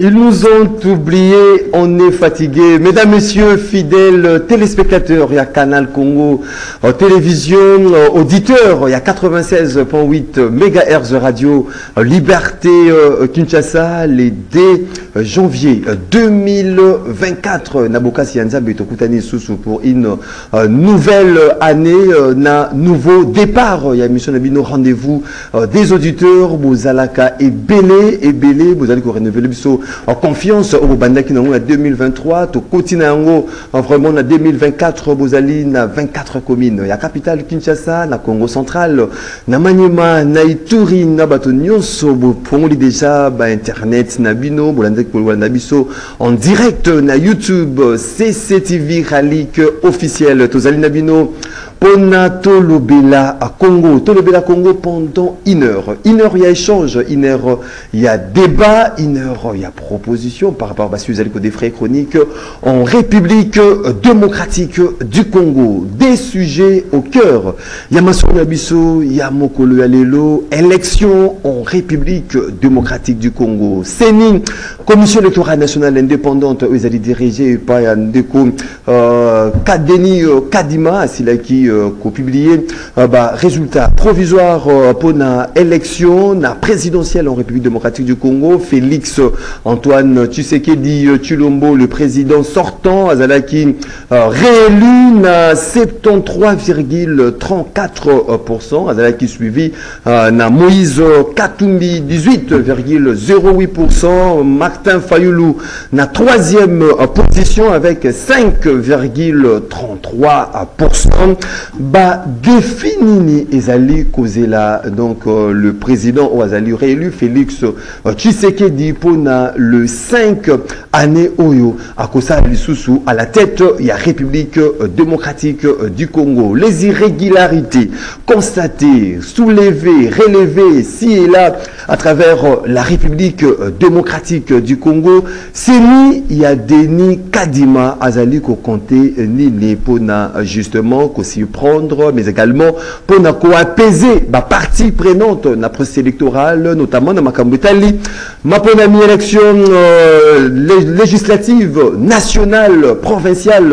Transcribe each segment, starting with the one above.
Ils nous ont oubliés, on est fatigués. Mesdames, Messieurs, fidèles téléspectateurs, il y a Canal Congo, euh, télévision, euh, auditeurs, il y a 96.8 MHz radio, euh, Liberté Kinshasa, les dès janvier euh, 2024. Naboka Sianza Betokutani Soussou pour une nouvelle année, na nouveau départ. Il y a mission Nabino rendez-vous des auditeurs, Bozalaka et Belé, et Belé, vous allez renouveler confiance au bandaki nango na 2023 to kotina yango vraiment na 2024 bozali na 24 communes. Ya capitale Kinshasa na Congo central na Maniema na Ituri na bato nyonso bopongoli déjà ba internet na bino bolanda bolanda biso en direct na YouTube CCTV Ralik officiel. Tozali na bino Pona Tolobela à Congo. Tolobela Congo pendant une heure. Une heure, il y a échange. Une heure, il y a débat. Une heure, il y a proposition par rapport à Zaliko des frais chroniques en République démocratique du Congo. Des sujets au cœur. Il y a Massouna Abisso, il y a Mokolo Alelo. Élection en République démocratique du Congo. CENI, Commission électorale nationale indépendante, ils allaient diriger par Ndeko euh, Kadeni euh, Kadima, c'est qui euh, ko publié euh, bah, résultat provisoire euh, pour la élection présidentielle en République démocratique du Congo. Félix Antoine Tshisekedi euh, Chulombo le président sortant. Azalaki euh, réélu na 73,34% Azalaki suivi euh, na Moïse Katumbi 18,08% Martin Fayoulou na troisième euh, position avec 5,33% ba définini ezali kozela donc euh, le président o azali réélu Félix euh, Tshisekedi pona le 5 année oyo. Akosala lisusu à la tête ya République euh, démocratique du Congo. Les irrégularités constatées soulevées relevées ci et là à travers la République démocratique du Congo seni ya Denis Kadima azali ko compter nini pona justement prendre mais également pour apaiser ba partie prenante na processus électoral notamment makambo etali mapona mi élection euh, lé- législative nationale provinciale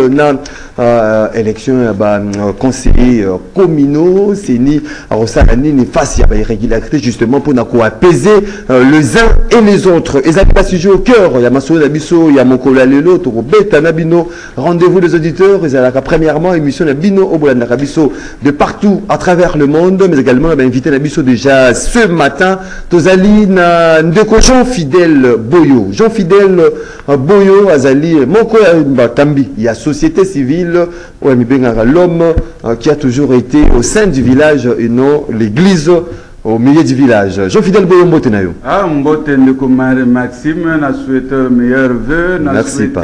euh, élection ba euh, euh, communaux seni akosala nini face ya ba irrégularité justement pour apaiser les uns et les autres. Ezali ba sujet au cœur. Ya masolo na biso ya mokolo ya lelo tokobeta na bino. Rendez-vous des auditeurs ezalaka premièrement émission na bino de partout à travers le monde mais également na bainvité na biso déjà ce matin tozali ndeko Jean Fidèle Boyo. Jean Fidèle euh, Boyo azali moko ya batambi ya société civile oyo mibengaka l'homme euh, qui a toujours été au sein du village et non l'église au milieu du village. Jean Fidèle Boyo mbote na yo. Ah, mbote ndeko Mare Maxime, na souhaite meilleurs vœux, na souhaite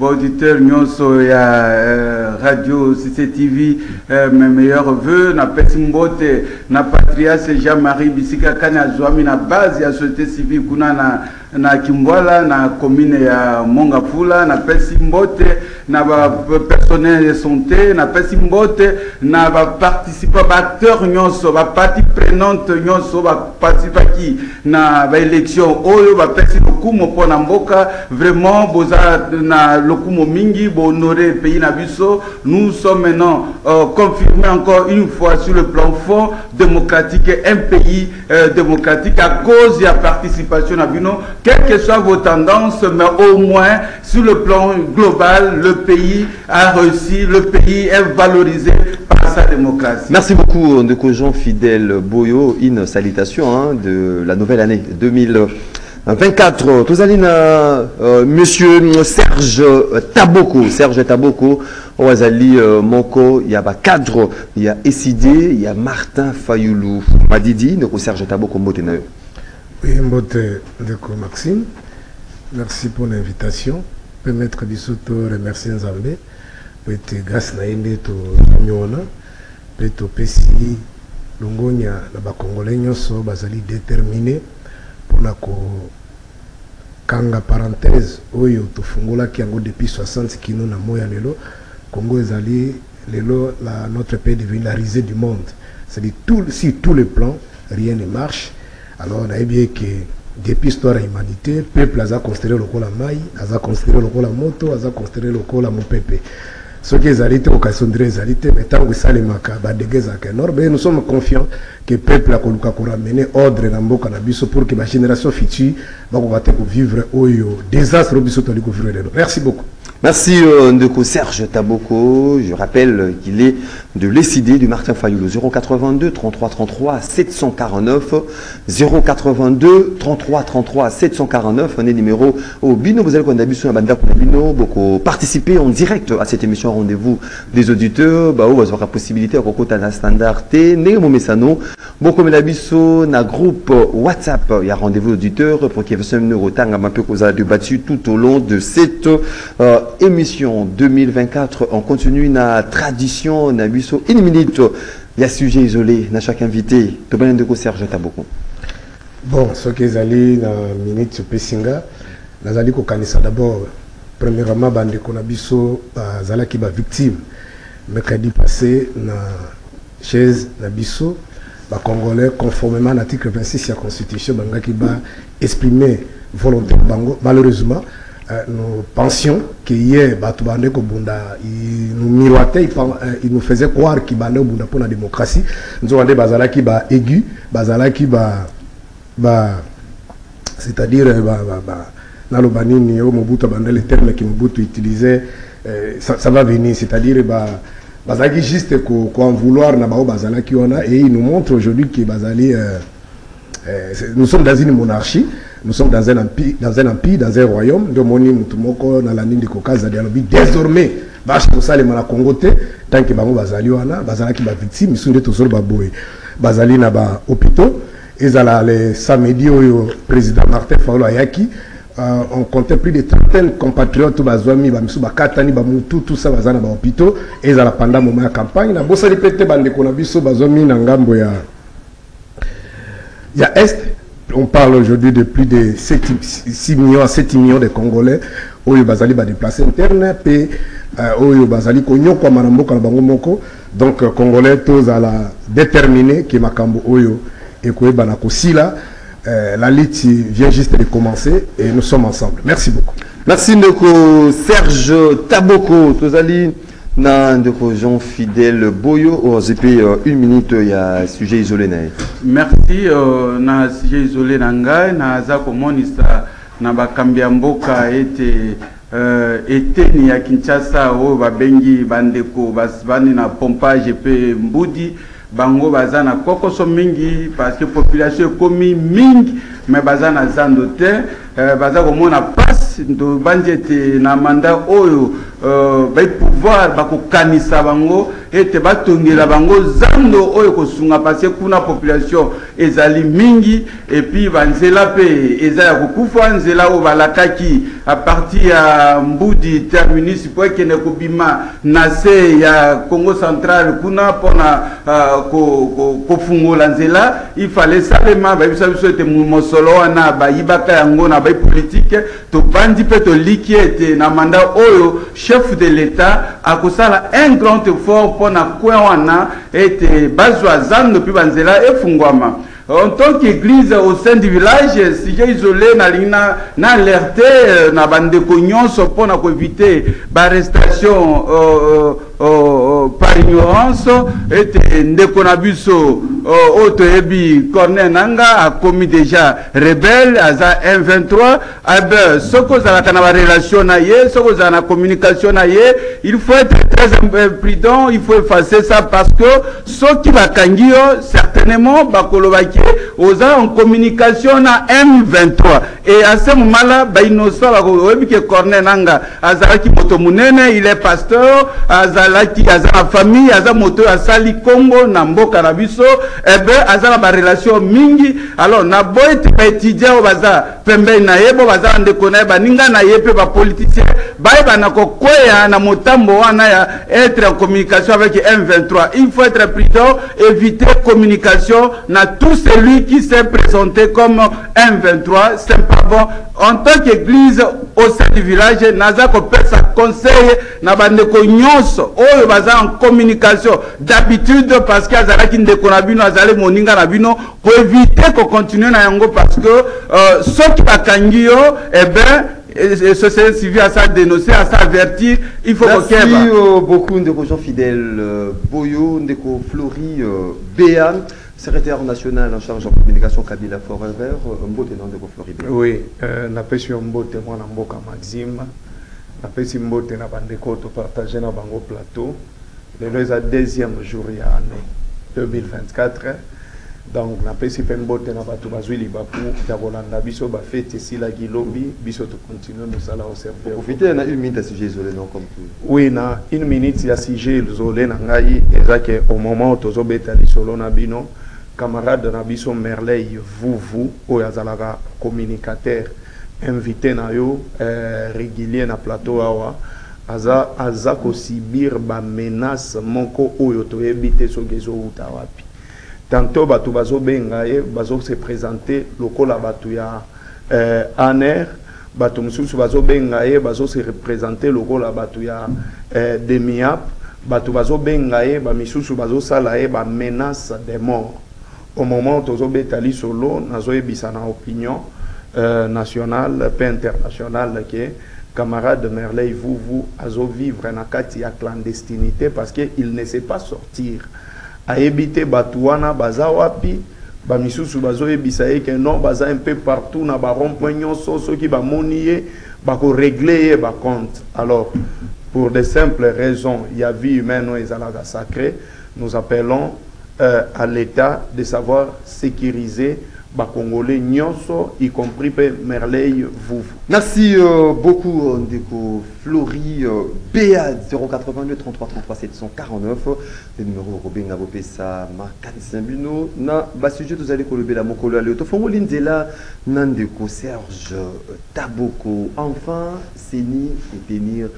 auditeur nyonso ya euh, radio CCTV euh, mes meilleurs vœux, na pesi mbote na patriarche Jean-Marie Bisika kani azwami na base ya société civile kuna na na Kimbwala na commune ya Mongafula na pesi mbote na ba personnel de santé na pesi mbote na ba participants ba acteurs nyonso ba partie prenante nyonso ba participaki na ba élection oyo ba pesi lokumo mpona mboka. Vraiment boza na lokumo mingi bo honorer pays na biso. Nous sommes maintenant euh, confirmés encore une fois sur le plan fond démocratique un pays euh, démocratique à cause de la participation na bino quelles que soient vos tendances mais au moins sur le plan global le pays a réussi le pays est valorisé par sa démocratie Merci beaucoup, Ndeko Jean Fidèle Boyo. Une salutation hein, de la nouvelle année 2024. Tozaline, euh, monsieur Serge Taboko. Serge Taboko. Oazali euh, Moko, il y a cadre, il y a Essidé, il y a Martin Fayoulou. Madidi, Serge Taboko Mbotenayo. Oui, Mbote Ndeko Maxime, merci pour l'invitation. Permettre Bisoto remercier Nzambe. Pete grâce na yende to nyona. Pete pesi longonya na ba congolais nyonso bazali déterminé mpona ko kanga parenthèse oyo tofungolaki yango depuis 60 kino na moya lelo congo ezali lelo la, notre pays devenu la risée du monde c'est-à-dire tout, sur tous les plans rien ne marche alors nayebi eke depuis histoire ya humanité peuple aza considéré lokola mai aza considéré lokola moto aza considéré lokola mopepe soki ezali te okasondire ezali te mais ntango esalemaka badege ezalaka énorme et nous sommes confiants que peuple akoluka koramene ordre na mboka na biso pour que bagénération future bakoka te kovivre oyo désastre oyo biso toali kovivre lelo merci beaucoup Merci euh, Ndeko Serge Taboko. Je rappelle qu'il est de l'ECD du Martin Fayoulou. 082 33 33 749 082 33 33 749. On est numéro au Bino. Vous allez sur la bande Bino. Beaucoup participer en direct à cette émission rendez-vous des auditeurs. Bah, vous aurez la possibilité à de standard T. Messano. Beaucoup de biso na groupe WhatsApp. Il y a rendez-vous auditeurs pour qu'il y ait un numéro tang un peu qu'on a débattu tout au long de cette euh, émission 2024 on continue na tradition na biso une minute il y a sujet isolé na chaque invité. Serge bon minute d'abord. Premièrement bavictime mercredi passé chaise bacongolais conformément à l'article 26 ya constitution bangaki baexprimer volonté bango malheureusement Euh, nous pensions kobunda il nous miroitait euh, il nous faisait croire qu'il bande kobunda pour la démocratie. Nzonga nde bazalaki ba aigu bazalaki ba ba c'est-à-dire ba, ba, ba naloba nini oyo mobutu abanda le terme qui mobutu utilisait euh, ça, ça va venir c'est-à-dire ba bazalaki juste ko, ko en vouloir na bao bazalaki wana et il nous montre aujourd'hui que bazali euh, euh, nous sommes dans une monarchie nous sommes dans un empire, dans un, empire, dans un royaume. De moni mutumoko na la ligne de Kokaza dialogue. Désormais, bache ko sale na Congo te tant que bango bazali wana, bazala ki ba victime, ils sont de toujours ba boy. Bazali na ba hôpitaux, ezala le samedi oyo président Martin Fayulu ayaki euh, on comptait plus de trentaine compatriotes bazwami bamisu bakatani bamutu tout ça bazana ba hôpitaux. Ezala pendant moment ya campagne na bosali pete bandeko na biso bazwami na ngambo ya ya est. On parle aujourd'hui de plus de 7, 6 millions à 7 millions de Congolais oyo bazali ba déplacés interne pe euh, oyo bazali konyokwa na mboka na bango moko. Donc euh, Congolais tous à la déterminer que makambo oyo ekoyeba na kosila euh, la lutte vient juste de commencer et nous sommes ensemble. Merci beaucoup. Merci ndeko Serge Taboko. Tozali na ndeko Jean Fidèle Boyo OZP euh, une minute il y a sujet isolé na merci euh, na sujet isolé na ngai. Naza komonisa na bakambi ya mboka ete euh, eteni ya Kinshasa oyo babengi bandeko bani na pompage mpe mbudi bango baza na kokoso mingi parce que population ekomi mingi me baza na zando te. Euh, baza komona pasi tobandi ete na manda oyo euh, baipouvoir bakokanisa bango ete batongela bango zando oyo kosunga parce kuna population ezali mingi epuis banzela mpe eza ya kokufa nzela oyo balakaki a partir ya mbudi terminus po ekende kobima na se ya congo central kuna mpona uh, kofungola ko, ko nzela. Ifale salema bayebisa biso ete mosolo wana bayibaka yango na bapolitike tobandi mpe toliki ete na manda oyo chef de l'état akosala un grand effort mpona kwe wana ete bazwa zando mpe banzela efungwama en tant qu'église au sein du village sujet isolé nalingi na, na alerte na bandeko nyonso mpona koevite baarrestation euh, euh, par ignorance ete ndeko na biso oyo toyebi corner na nga akomi déjà rebelle aza 123 abe soki ozalaka na barelation na ye soki ozala na communication na ye il faut être très prudent il faut effacer ça parce que soki bakangi yo certainement bakolobaki oza en communication na M23. Et à ce moment là bainocent bakoyebi ke corner na nga azalaki moto monene il est pasteur azalaki aza na famille aza moto oyo asali kongo na mboka na biso. Ebe aza na barelation mingi. Alors naboyi ete baétudiant oyo baza pembeni na ye bo baza na ndeko na ye baninga na ye mpe bapoliticien bayeba na kokwea na motambo wana ya être en communication avec M23. Il faut être prudent éviter communication na tout celui qui s'est présenté comme M23. C'est pas bon en tant qu'église au sein du village naza kopesa conseil na bandeko nyonso. Oyo baza en communication d'habitude parce que azalaki ndeko na bino azali moninga na bino po éviter kocontinue na yango parce que euh, soki bakangi yo eh ben et société civile à ça dénoncer, à ça avertir, il faut Merci euh, beaucoup Ndeko Jean Fidèle euh, Boyo, Ndeko Flori euh, Béa, secrétaire national en charge de communication Kabila Forever, Mbote non Ndeko Flori Béa. Oui, napesi yo Mbote mwana mboka Maxime, napesi Mbote na bandeko to partager na bango plateau. Lelo eza deuxième jour ya année 2024. donc napesi mpe mbote na bato bazwi libaku ya kolanda biso bafete esilaki lobi biso tocontinue mosala oservir na une minute ya sujet isolé non comme tout oui na une minute ya sujet isolé na ngai eza ke au moment tozobeta lisolo na bino camarade na biso merleil vuvu oyo communicateur invité na yo euh, régulier na plateau awa aza aza kosibir bamenace moko oyo toyebi te soki ezowuta wapi. Tantôt bato bazobenga ye bazose présenter lokola bato ya euh, aner bato mosusu bazobenga ye bazose représenter lokola bato ya euh, demiap bato bazobenga ye bamisusu bazosala ye bamenace de mort au moment tozobeta lisolo nazoyebisa na opinion euh, nationale mpe internationale ke camarade merleil vuvu azovivre na kati ya clandestinité parce que il ne sait pas sortir ayebi te bato wana baza wapi bamisusu bazoyebisa ye non baza un peu partout na barompoint nyonso soki bamoni ye bakoregle ye bacompte alors pour de simples raisons ya vie humaine oyo ezalaka sacré nous appelons euh, à l'état de savoir sécuriser Bakongolais Nyonso, y compris Merleil Vuvu. Merci euh, beaucoup Ndeko Flori euh, BA 082 33 33 749 le numéro Robin Ngabopesa Markan Bino na ba sujet vous allez kolobe la mokolo ale to fongo linzela na Ndeko Serge Taboko. Enfin Seni et tenir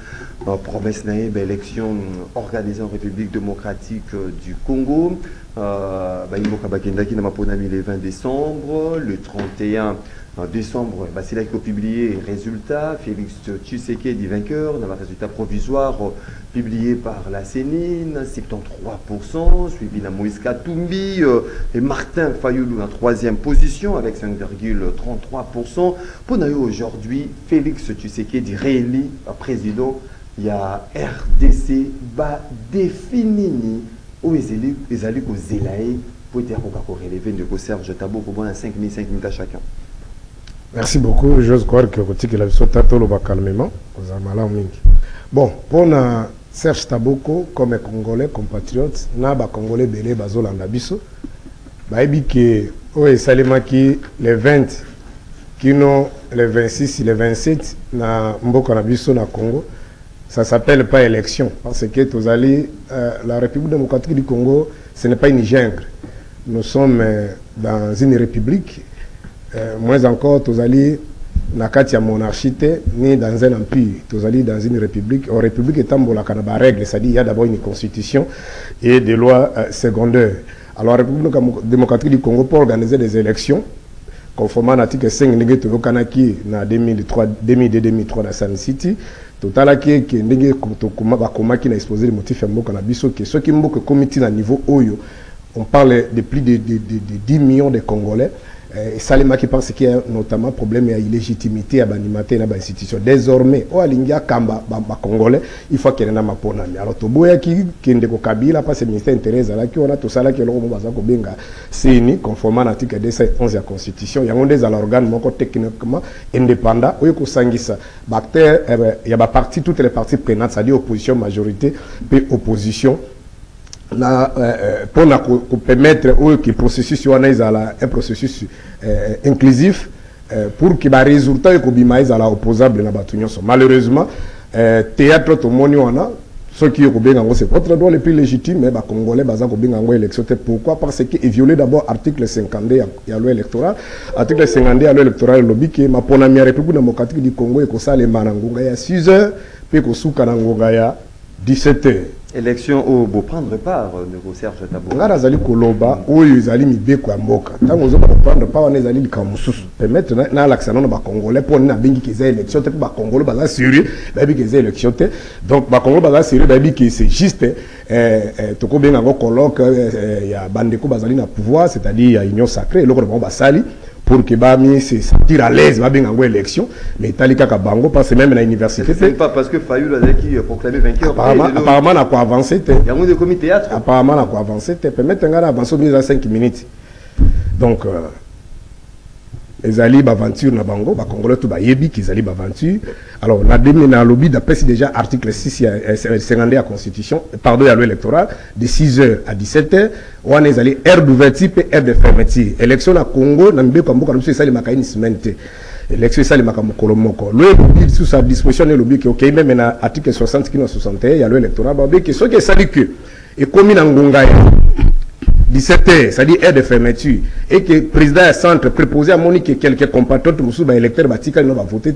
euh, promesse na élection organisée en République démocratique du Congo bayimboka bakendaki na maponami le 20 décembre le 31 décembre basilaki kopublier résultat félix tshisekedi vainqueur na résultat provisoire publié par la sénine 73% suivi na moïse katumbi et martin fayoulou en troisième position avec 5,33% pour aujourd'hui félix tshisekedi réélu président il y a rdc ba définini oyo ezali kozela ye po ete akoka koreleve ndeko serge tabo kobona 5 000 5 minutes à chacun. Merci beaucoup. J'ose croire que kotikela biso tata oloba calmement. Kozala serge taboko comme congolais compatriote na bacongolais ebele bazolanda biso bayebi ke le 20 kino le 26 le 27 na na biso na congo ça s'appelle pas élection parce que euh, la République démocratique du Congo ce n'est pas une jungle. Nous sommes euh, dans une république euh, moins encore tozali na kati ya monarchie ni dans un empire. Tozali dans une république en république etambolaka na barègle c'est-à-dire il y a d'abord une constitution et des lois secondaires. Alors la République démocratique du Congo pour organiser des élections conformément à l'article 5 ndenge toyokanaki na 2003 2002-2003 na Sun City totalaki eke ndenge bakomaki na exposé de motif ya mboka na biso ke soki mboka niveau oyo on parle de plus de 10 millions de congolais esalemaki eh, parce qu'il y a notamment problème ya illégitimité ya baanimateur na bainstitution désormais oyo alingi akamba bacongolais il faut akende na maponami alors toboyaki kende kokabila parce ministère intérieur ezalaki wana tosalaki eloko mo baza kobenga seni conformément na article 211 ya constitution yango nde ezala organe moko techniquement indépendant oyo kosangisa baacteur ya baparti toutes les parties prenantes c'est-à-dire opposition majorité mpe opposition mpona euh, kopermettre oyo processus wana ezala un processus euh, inclusif euh, pour ke baresultat oyo ekobima ezala opposable na bato nyonso malheureusement euh, théâtre tomoni wana soki kobenga yango c'est votre droit le plus légitime mais bacongolais baza kobenga yango élection pourquoi? Parce que eviole d'abord article 52 ya, ya loi électorale article 52 ya loi électorale elobi ke maponami ya république démocratique du congo ekosalema na ngonga ya 6 heures mpe kosuka na ngonga ya 17 heures élection oyo boprendre part serge tabo. Ngai nazali koloba oyo ezali mibeko ya mboka. Ntango ozoba koprendre pa wana ezali likambo mosusu. Permettre na- nalakisa nano bacongolais mpo nini nabengiki eza élection te mpo bacongolais baza élection donc bacongolais baza c'est juste eh, eh, tokobenga yango colloque eh, ya bandeko bazali na pouvoir c'est-à-dire ya union sacrée eloko na bango pour que bami se sentir à l'aise babenga yango élection. Mais etali kaka bango parce que même na université c'est pas parce que fayulu azalaki proclamé vainqueur. Apparemment te, lelo- apparemment na koavance te yango nde ekomi théâtre apparemment na koavance te permettre ngai na avance omi eza 5 minutes. Donc euh, ezali baventure na bango bacongolais to bayebi ke ezali baventure. Alors na demi nalobi dapesi déjà article 6 ya eh, 52 ya constitution pardon ya loi électorale de 6 heures à 17 heures. Wana ezali aire d'ouverture mpe aire de fermeture. Élection na congo na mibeko ya mboka na biso esalemaka une semaine te. Élection esalemaka mokolo moko. Loi elobi lisusu ya disposition elobi ke okei meme na article 60 kino 61 ya loi électorale babi ke soki esali ke ekomi na ngonga 17 heures, c'est-à-dire heure de fermeture, et que le président du centre préposé à Monique quelques compatriotes électeurs ba voter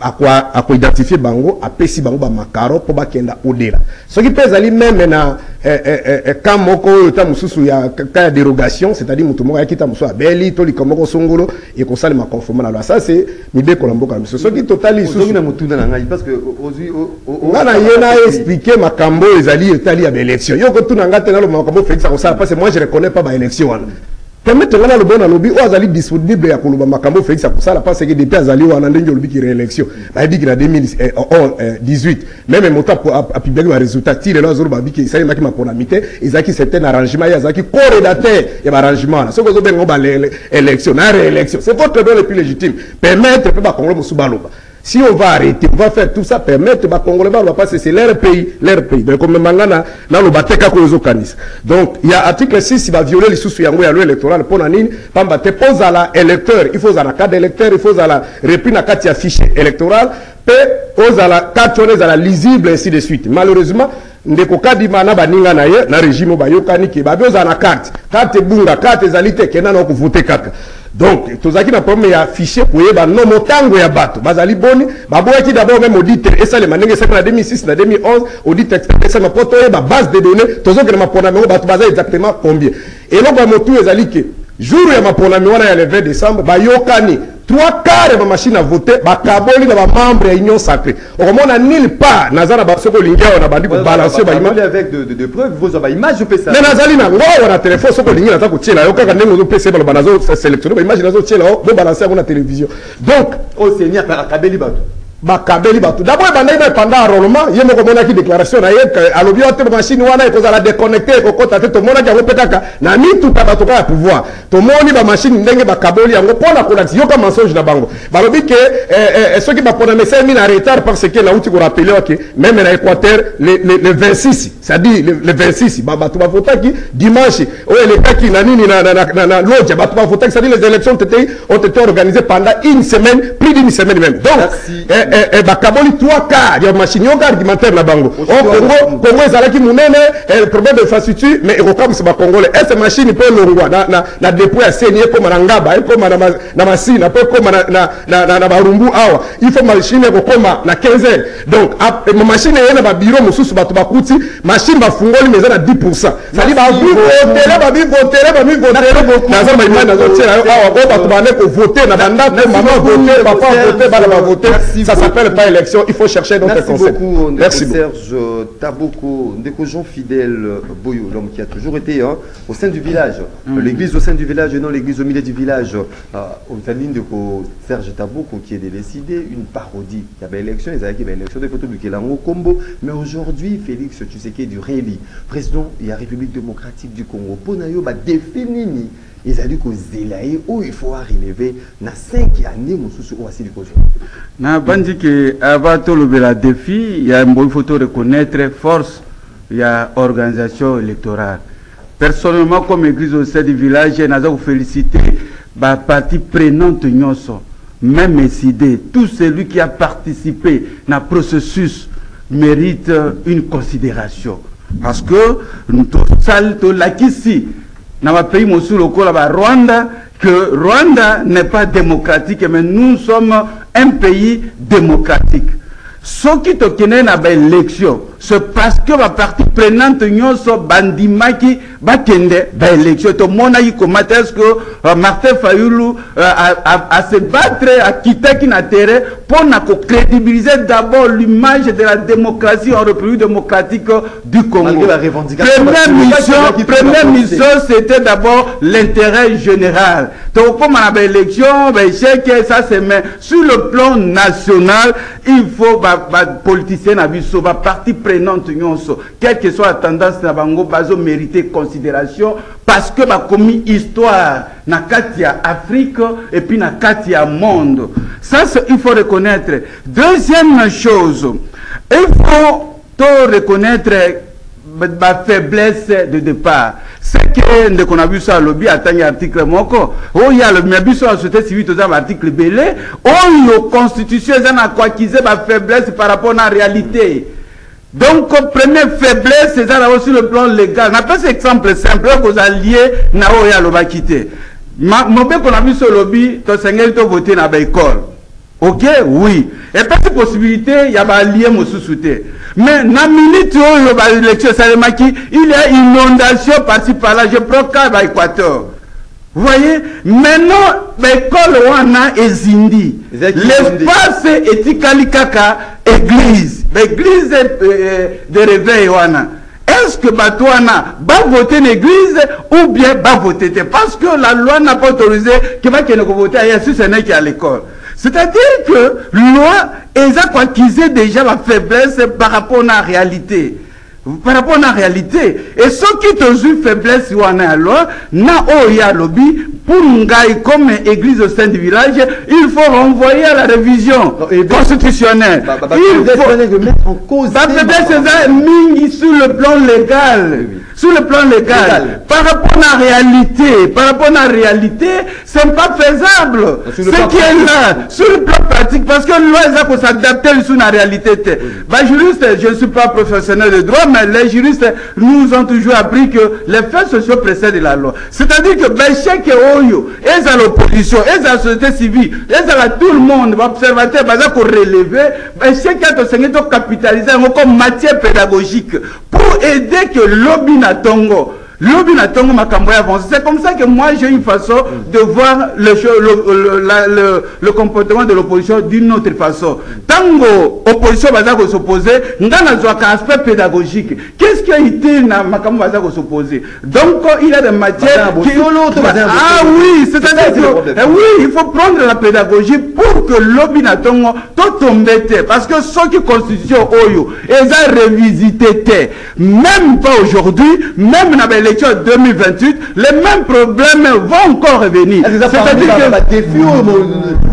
te akwa akwa identifier bango apesi bango ba makaro po bakenda odela. Soki pe ezali même na eh, eh, eh, ka moko oyo ta mususu ya ka ya dérogation, c'est-à-dire mutu moko akita musu abeli to likamoko songolo et ko salima conforme na loi. Ça c'est mibeko na mboka na biso. Soki totali ozongi lisusu na motuna na ngai parce que ozwi o- o- o- nga na ye na expliquer makambo oyo ezali etali ya baélection yo kotuna nga te naloba makambo félix akosala parce que moi je reconnais pas baélection wana permettre nga naloba oyo nalobi oyo azali disponible ya koloba. Makambo félix akosala parce que depuis azali wana ndenge olobiki réélection. Bayebiki na 2018 même moto apo- ap- apibliaki barésultat ti lelo azoloba babiki esalemaki maponami te ezalaki certain arrangement. Ye azalaki co-rédacteur. Ya baarrangement wana soki ozobenga ngo baélection na réélection. C'est votre droit le plus légitime. Permettre mpe bakongolo mosusu baloba si on va arrêter, on va faire tout ça, permettre aux Congolais de passer, c'est leur pays, leur pays. Donc, comme Mangana, dans le Bateka. Donc, il y a article 6, il va violer les sous yango ya loi électorale pour nanine, pamba te pose à la électeur, il faut à la carte d'électeur, il faut à la repris na carte fichier électoral, pe pose à la carte à la lisible, ainsi de suite. Malheureusement, ndeko kadima na baninga na ye na régime bayokani ke babi ozala na carte carte ebunga carte ezali te kenda na kovote kaka donc tozalaki na problème ya fichier koyeba. No motango ya bato bazali boni. Baboyaki d'abord même auditeur esalema ndenge esaki na 2006 na 2011 audit externe esalema mpo toyeba base de données tozokende maponami yango bato baza exactement combien. Eloko ya motu ezali ke jour ya maponami wana ya le 20 décembre bayokani trois quarts ya bamashine à voter bakaboli na bamembre ya union sacré okomona nil part naza na soki olingi awa na bandi kobalanse baima Parlez avec de, de, de preuves vozwa baimage opesa. Me nazali nango awa na telefone soki olingi naza kotiela yo. Kaka ndenge ozopesa baloba nazoselectionne baimage nazotiela yo. Bobalanse yango na télévision. Donc oyo seigneur akabeli bato bakabeli bato dabord ebandaki na pendant enrôlement ye moko omonaki déclaration na ye alobi te bamashine wana ekozala déconnecté ekokɔta te tomonaki yango mpe kaka na mituka bato kaka ya pouvoir. Tomoni bamashine ndenge bakaboli yango mpo na kolakisa yoka mensonge na bango. Balobi ke eh, eh, soki baponami esalemi na retard parce que nauti korapele wake même na équateur le, le, le 26 c'est-à-dire le, le 26 ba- bato bavotaki dimanche oyo elekaki na nini na, na, na, na, na lodge bato bavotaki c'est-à-dire les élections ont été, organisées pendant une semaine plus d'une semaine même. Donc Merci. eh, bakaboli trois quarts. Ya machine yoka argumentaire na bango o Aussi, congo congo ezalaki monene eh, problème d'infrastructure mais ekokamwisa bacongolais ese machine mpo elongwa na, depot ya seni ekóma na ngaba ekóma na, ma- na masina mpo ekóma na, barumbu awa il faut machine ekokóma na 15 heures donc eh, machine eye na babiro mosusu bato bakuti machine bafungoli mais eza na 10 pourcent sadi bavivotele bavivotele bavivotele naza baimani nazotiela yo awa oyo bato bande kovote na bandako mama vote papa vote bana bavote s'appelle pas élection il faut chercher d'autres Merci concepts beaucoup, merci beaucoup Serge Taboko, Ndeko Jean Fidèle Boyo, l'homme qui a toujours été hein, au sein du village. L'église au sein du village et non l'église au milieu du village. Euh, au Ndeko Serge Taboko qui est décidé une parodie. Il y avait élection, il y avait élection de photos du Kélango Combo. Mais aujourd'hui, Félix Tshisekedi du Réli, président de la République démocratique du Congo, Ponayo, bah, défini. Ezali kozela ye oyo il faut arelever na 5 année mosusu oyo asili kozwa na bandi ke avant tolobela défi ya mbo il faut to reconnaître force ya organisation électorale. Personnellement comme église au sein du village naza koféliciter bapartie prenante nyonso même eside tout celui qui a participé na processus mérite une considération. Parce que tosali tolakisi na bapays mosusu lokola ba rwanda que rwanda n'est pas démocratique mais nous sommes un pays démocratique. Soki tokende na baélection c'est parce que baparti prenante nyonso bandimaki bakende baélection tomonaki komata est ce que uh, martin fayulu uh, ase battre akitaki na terrain mpo na kocrédibiliser d'abord l'image de la démocratie en république démocratique du congo. Première mission première mission c'était d'abord l'intérêt général. Tokokóma na baélection baéchec ça c'est mais sur le plan national il faut bapoliticien na biso baparti prenante nyonso. Quelle que soit la tendance na bango bazomérite parce que bakomi histoire na kati ya afrique et puis na kati ya monde. Ça il faut reconnaître. Deuxième chose il faut reconnaître bafaiblesse de départ. Seke ndeko na biso alobi atangi article moko oyo alobi. Biso ya société civile toza baarticle ebele oyo constitution eza na koakize bafaiblesse par rapport na réalité donc première faiblesse eza na sur le plan légal. Napesa exemple simple koza lie na oyo alobaki te mobeko na biso olobi tosengeli tovote na baekole ok oui. Epesi possibilité ya balie mosusu te mais na minute oyo baélection esalemaki il y a inondation parci par là je prends cas baéquateur vous voyez? Maintenant baekole wana ezindi l'espace etikali kaka église baéglise de réveil wana est-ce que bato wana bavote na église ou bien bavote te parce que la loi n'a pas autorisé ke bakende kovote aye si ce n'est qu'à l'école. C'est-à-dire que loi eza koaccuser déjà la faiblesse par rapport na réalité. Par rapport na réalité. Et soki tozwi faiblesse wana ya loi na oyo alobi pour comme église au sein du village il faut renvoyer à la révision constitutionnelle. Bafaiblesse eza mingi sur le plan légal. Sur le plan légal. Par rapport à la réalité par rapport à la réalité c'est pas faisable. Ce qui est là sur le plan pratique parce que loi eza kosadapter sur la réalité. Te bajuriste je ne suis pas professionnel de droit mais les juristes nous ont toujours appris que les faits sociaux précèdent la loi. C'est-à-dire que bacheke oyo eza l'opposition eza société civile ezala tout le monde. Baobservateur baza korelever bacheke ya tosengeli tokapitalize yango comme matière pédagogique pour aider que lobi na ntongo c'est comme ça que moi j'ai une façon de voir le, le, le, la, le, le comportement de l'opposition d'une autre façon. Ntango opposition baza kosopose nga nazwaka aspect pédagogique. Qu'est-ce qui a été na makambo baza kosopose? Donc il y a des matières qui... ah oui c'est-à-dire que eh, oui il faut prendre la pédagogie pour que totombe te. Parce que soki constitution oyo eza revisité te. Même pas aujourd'hui même na bele élection 2028, les mêmes problèmes vont encore revenir. C'est-à-dire que...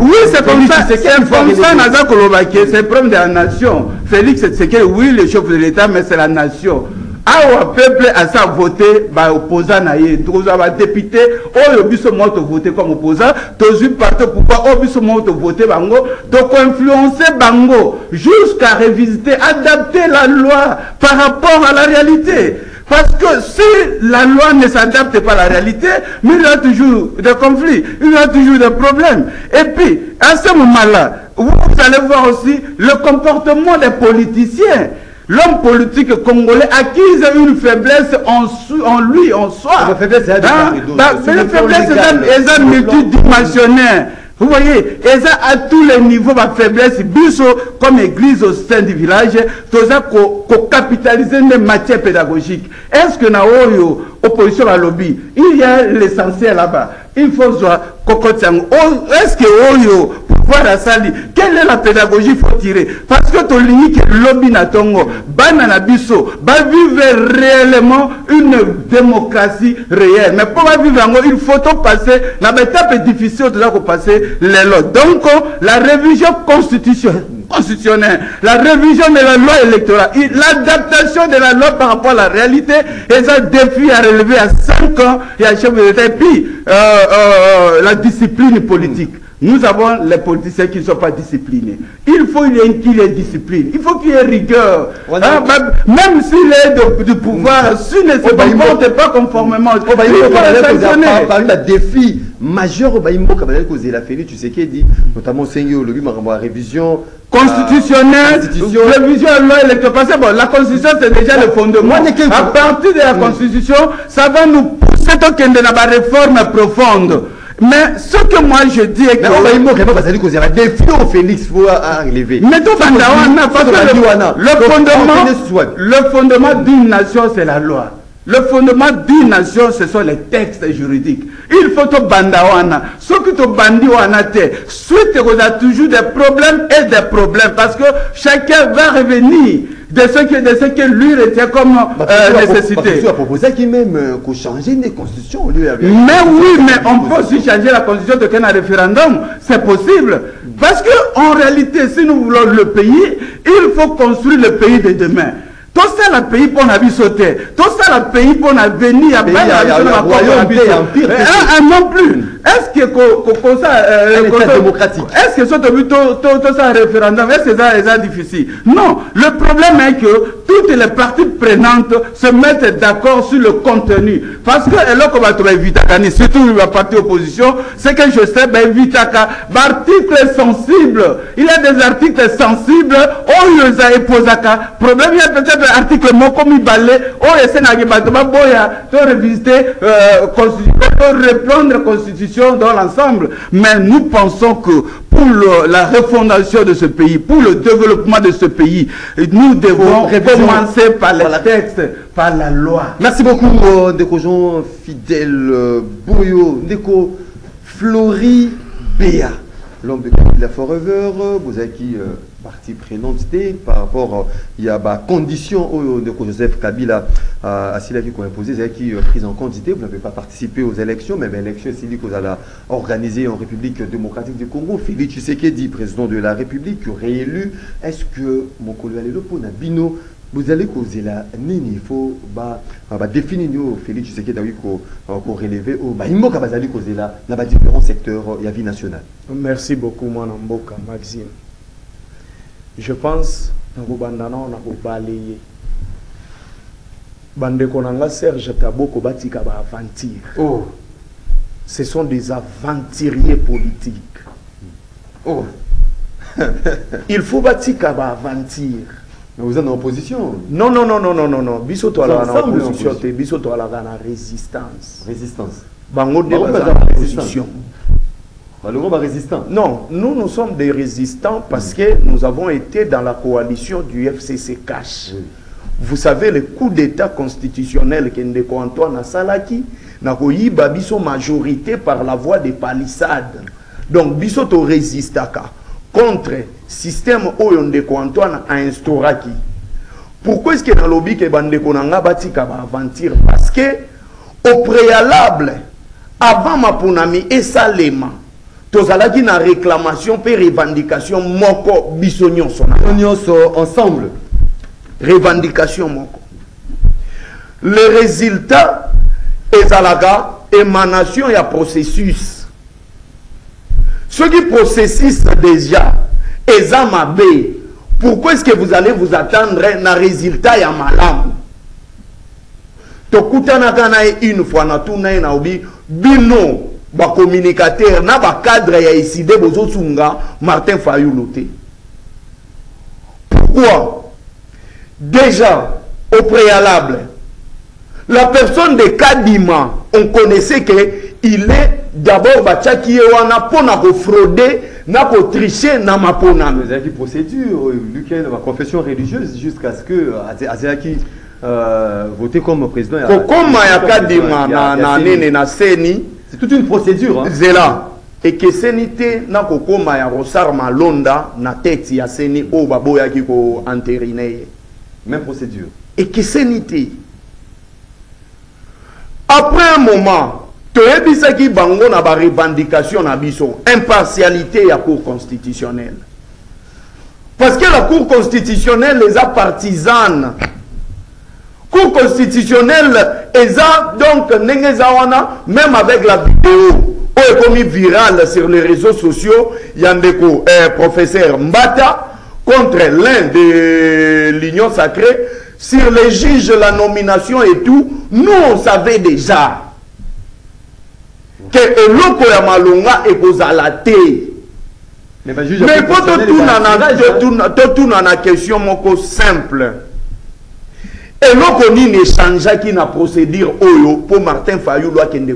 Oui, c'est comme ça. C'est comme ça, Naza Kolobaki, c'est le problème de la nation. Félix, c'est que oui, le chef de l'État, mais c'est la nation. awa peuple asa voté baopposant na ye tokozwa badepute oyo biso moko tovote comme opposant tozwi parti pourquoi oyo biso moko tovote bango? Tokoinfluence bango jusqu'à revisiter adapter la loi par rapport à la réalité Parce que si la loi ne s'adapte pas à la réalité, mais il y a toujours des conflits, il y a toujours des problèmes. Et puis, à ce moment-là, vous allez voir aussi le comportement des politiciens. L'homme politique congolais acquise une faiblesse en, en lui, en soi. La faiblesse est hein? La faiblesse est multidimensionnelle. Vous voyez, et ça à tous les niveaux, ma faiblesse, biso comme église au sein du village, tout ça qu'on capitaliser les matières pédagogiques. Est-ce que na opposition à lobby, il y a l'essentiel là-bas. Faut voir Est-ce que oyo pouvoir sali, quelle est la pédagogie faut tirer? Parce que ton ligne lobby na tongo, bana na biso, ba vivre réellement une démocratie réelle. Mais pour vivre il faut passer. La étape difficile de la passer les lois. Donc la révision constitutionnelle constitutionnelle, la révision de la loi électorale, l'adaptation de la loi par rapport à la réalité, et un défi à relever à 5 ans et à chef de l'État. Et puis, euh, euh, la discipline politique. Nous avons les politiciens qui ne sont pas disciplinés. Il faut qu'il y ait discipline, il faut qu'il y ait rigueur. Ouais, Hein, même, même s'il est du pouvoir, s'il ne se Oh, bah, comporte pas conformément, il Oh, bah, faut le sanctionner. par- parmi les défis majeurs au Baïmbo, a causé la Félix, tu sais qui dit, notamment Seigneur, le lui m'a renvoyé à révision. constitutionnelle, euh, constitution. révision de loi électorale. Bon, la constitution c'est déjà le fondement. À partir de la constitution, ça va nous pousser à une réforme profonde. Mais ce que moi je dis est que. Mais au Baïmbo, quand même, parce qu'il causé un défi au Félix, il faut à relever. Mais tout dire- parce que on fondement, le fondement d'une nation, c'est la loi. Le fondement d'une nation, ce sont les textes juridiques. Il faut que bandawana. Ce que tu bandi wana te. Suite, on a toujours des problèmes et des problèmes parce que chacun va revenir de ce que, de ce que lui retient comme Bah, euh, nécessité. tu as proposé qu'il même euh, qu'on change une constitution au lieu de- Mais oui, mais on peut aussi changer la constitution de quel référendum. C'est possible. Parce que en réalité, si nous voulons le pays, il faut construire le pays de demain. Tout ça, le pays pour la vie sauter. Tout ça, le pays pour la venir. Pays, il y a- il y a un royaume, pays, empire, pays. Ah, non plus. Est-ce que ko- ko- ko ça, euh, démocratique. Est-ce que ça tout, ça référendum, est-ce que c'est difficile? Non. Le problème est que toutes les parties prenantes se mettent d'accord sur le contenu. Parce que là, qu'on va trouver Vitakani, surtout la partie opposition, c'est que je sais, ben Vitaka, article sensible. Il y a des articles sensibles, oh, il les a éposaka. Problème, il y a peut-être un article moko mi balé, oh, et c'est nagi batoma boya, to revisiter, euh, constitution, to reprendre la dans l'ensemble. Mais nous pensons que pour le- la refondation de ce pays, pour le développement de ce pays, nous devons commencer par les textes, par la loi. Merci beaucoup, euh, Ndeko Jean Fidèle euh, Bouyo, Ndeko Flori Béa, l'homme de la Forever, euh, vous avez qui euh, partie c'était par rapport euh, il y a bah, condition au Ndeko Joseph Kabila à à qui qu'on imposé, avez qui euh, prise en c'était, vous n'avez pas participé aux élections, mais les élections c'est que vous allez organiser en République démocratique du Congo, Félix Tshisekedi, président de la République, réélu, est-ce que mon collègue Nabino vous allez causer la nini? Il faut bah bah définir nous Félix Tshisekedi d'ailleurs ko ko relever au bah il manque bazali causer les différents secteurs il y a vie nationale merci beaucoup mboka maxime je pense nakobanda nao na kobalaye bandeko na nga serge taboko batika baaventure oh. Ce sont des aventuriers politiques. Oh. Il faut batika baaventure mais vous êtes en opposition. Non non non non non non non. Biso na ensemble, opposition te biso na résistance. Résistance. Bango baza baza na résistance. opposition bah le groupe résistant Non, nous, nous sommes des résistants parce que nous avons été dans la coalition du FCC Cash. Oui. Vous savez, le coup d'État constitutionnel que Ndeko Antoine Asalaki, na koyiba biso majorité par la voie des palissades. Donc, biso to résistaka contre système oyo Ndeko Antoine a instauraki. Pourquoi est-ce que dans lobby que bandeko nanga batika ba aventure? Parce que au préalable, avant mapunami esalema, tozalaki na réclamation pe revendication moko biso nyonso nyonso ensemble. Revendication moko. Le résultat ezalaka émanation ya processus. Soki processus déjà eza mabe pourquoi est-ce que vous allez vous attendre na résultat ya malamu? Tokutanaka na ye une fois na tuna ye na obi bino bacommunicateur na bacadre ya eside bozosunga martin fayulu te pourquoi? Déjà au préalable la personne de kadima on connaissait que il est d'abord batiaki ye wana mpo na kofraude na kotriche na vous avez procédure lequel? Ma confession religieuse jusqu'à ce que Azaki euh, voter comme président kokoma ya kadima na, na nene na seni c'est toute une procédure hein. nzela ekeseni te na kokoma ya rosar malonda na tete ya seni oyo baboyaki koanterine ye même procédure. Ekeseni te après un moment toyebisaki bango na barevendication na biso impartialité ya cour constitutionnelle. Parce que la cour constitutionnelle eza partisane cour constitutionnelle eza donc même avec la vidéo oyo ekomi viral sur les réseaux sociaux ya ndeko eh, professeur mbata contre l'un de l'union sacrée sur les juges la nomination et tout nous on savait déjà ke eloko ya malonga ekozala te Mais totuna na- tirage, hein. totuna- totuna na question moko simple et l'on connaît ne changea qui procédure pour Martin Fayou à qui n'est.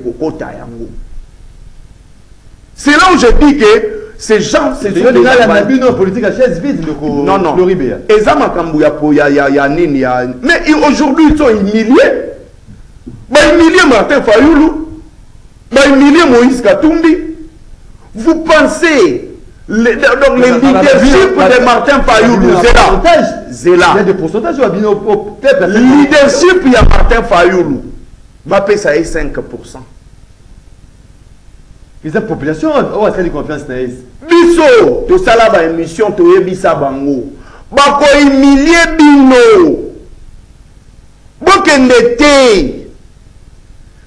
C'est là où je dis que ces gens, ces gens, ils la même une politique à chaise vide le Non non. Ezama Kambouya poya ya ya. Mais aujourd'hui ils sont humiliés. Bah humiliés Martin Fayoulou. Bah humiliés Moïse Katumbi. Vous pensez le, donc le Bah, bah, leadership bah, de martin bah, bah, zela. Il y a des pourcentages au peuple. leadership ya martin fayulu bapesa ye 5 Ils ont population, oh, c'est confiance na yes. biso tosala baémission toyebisa bango bakohumilie bino bokende te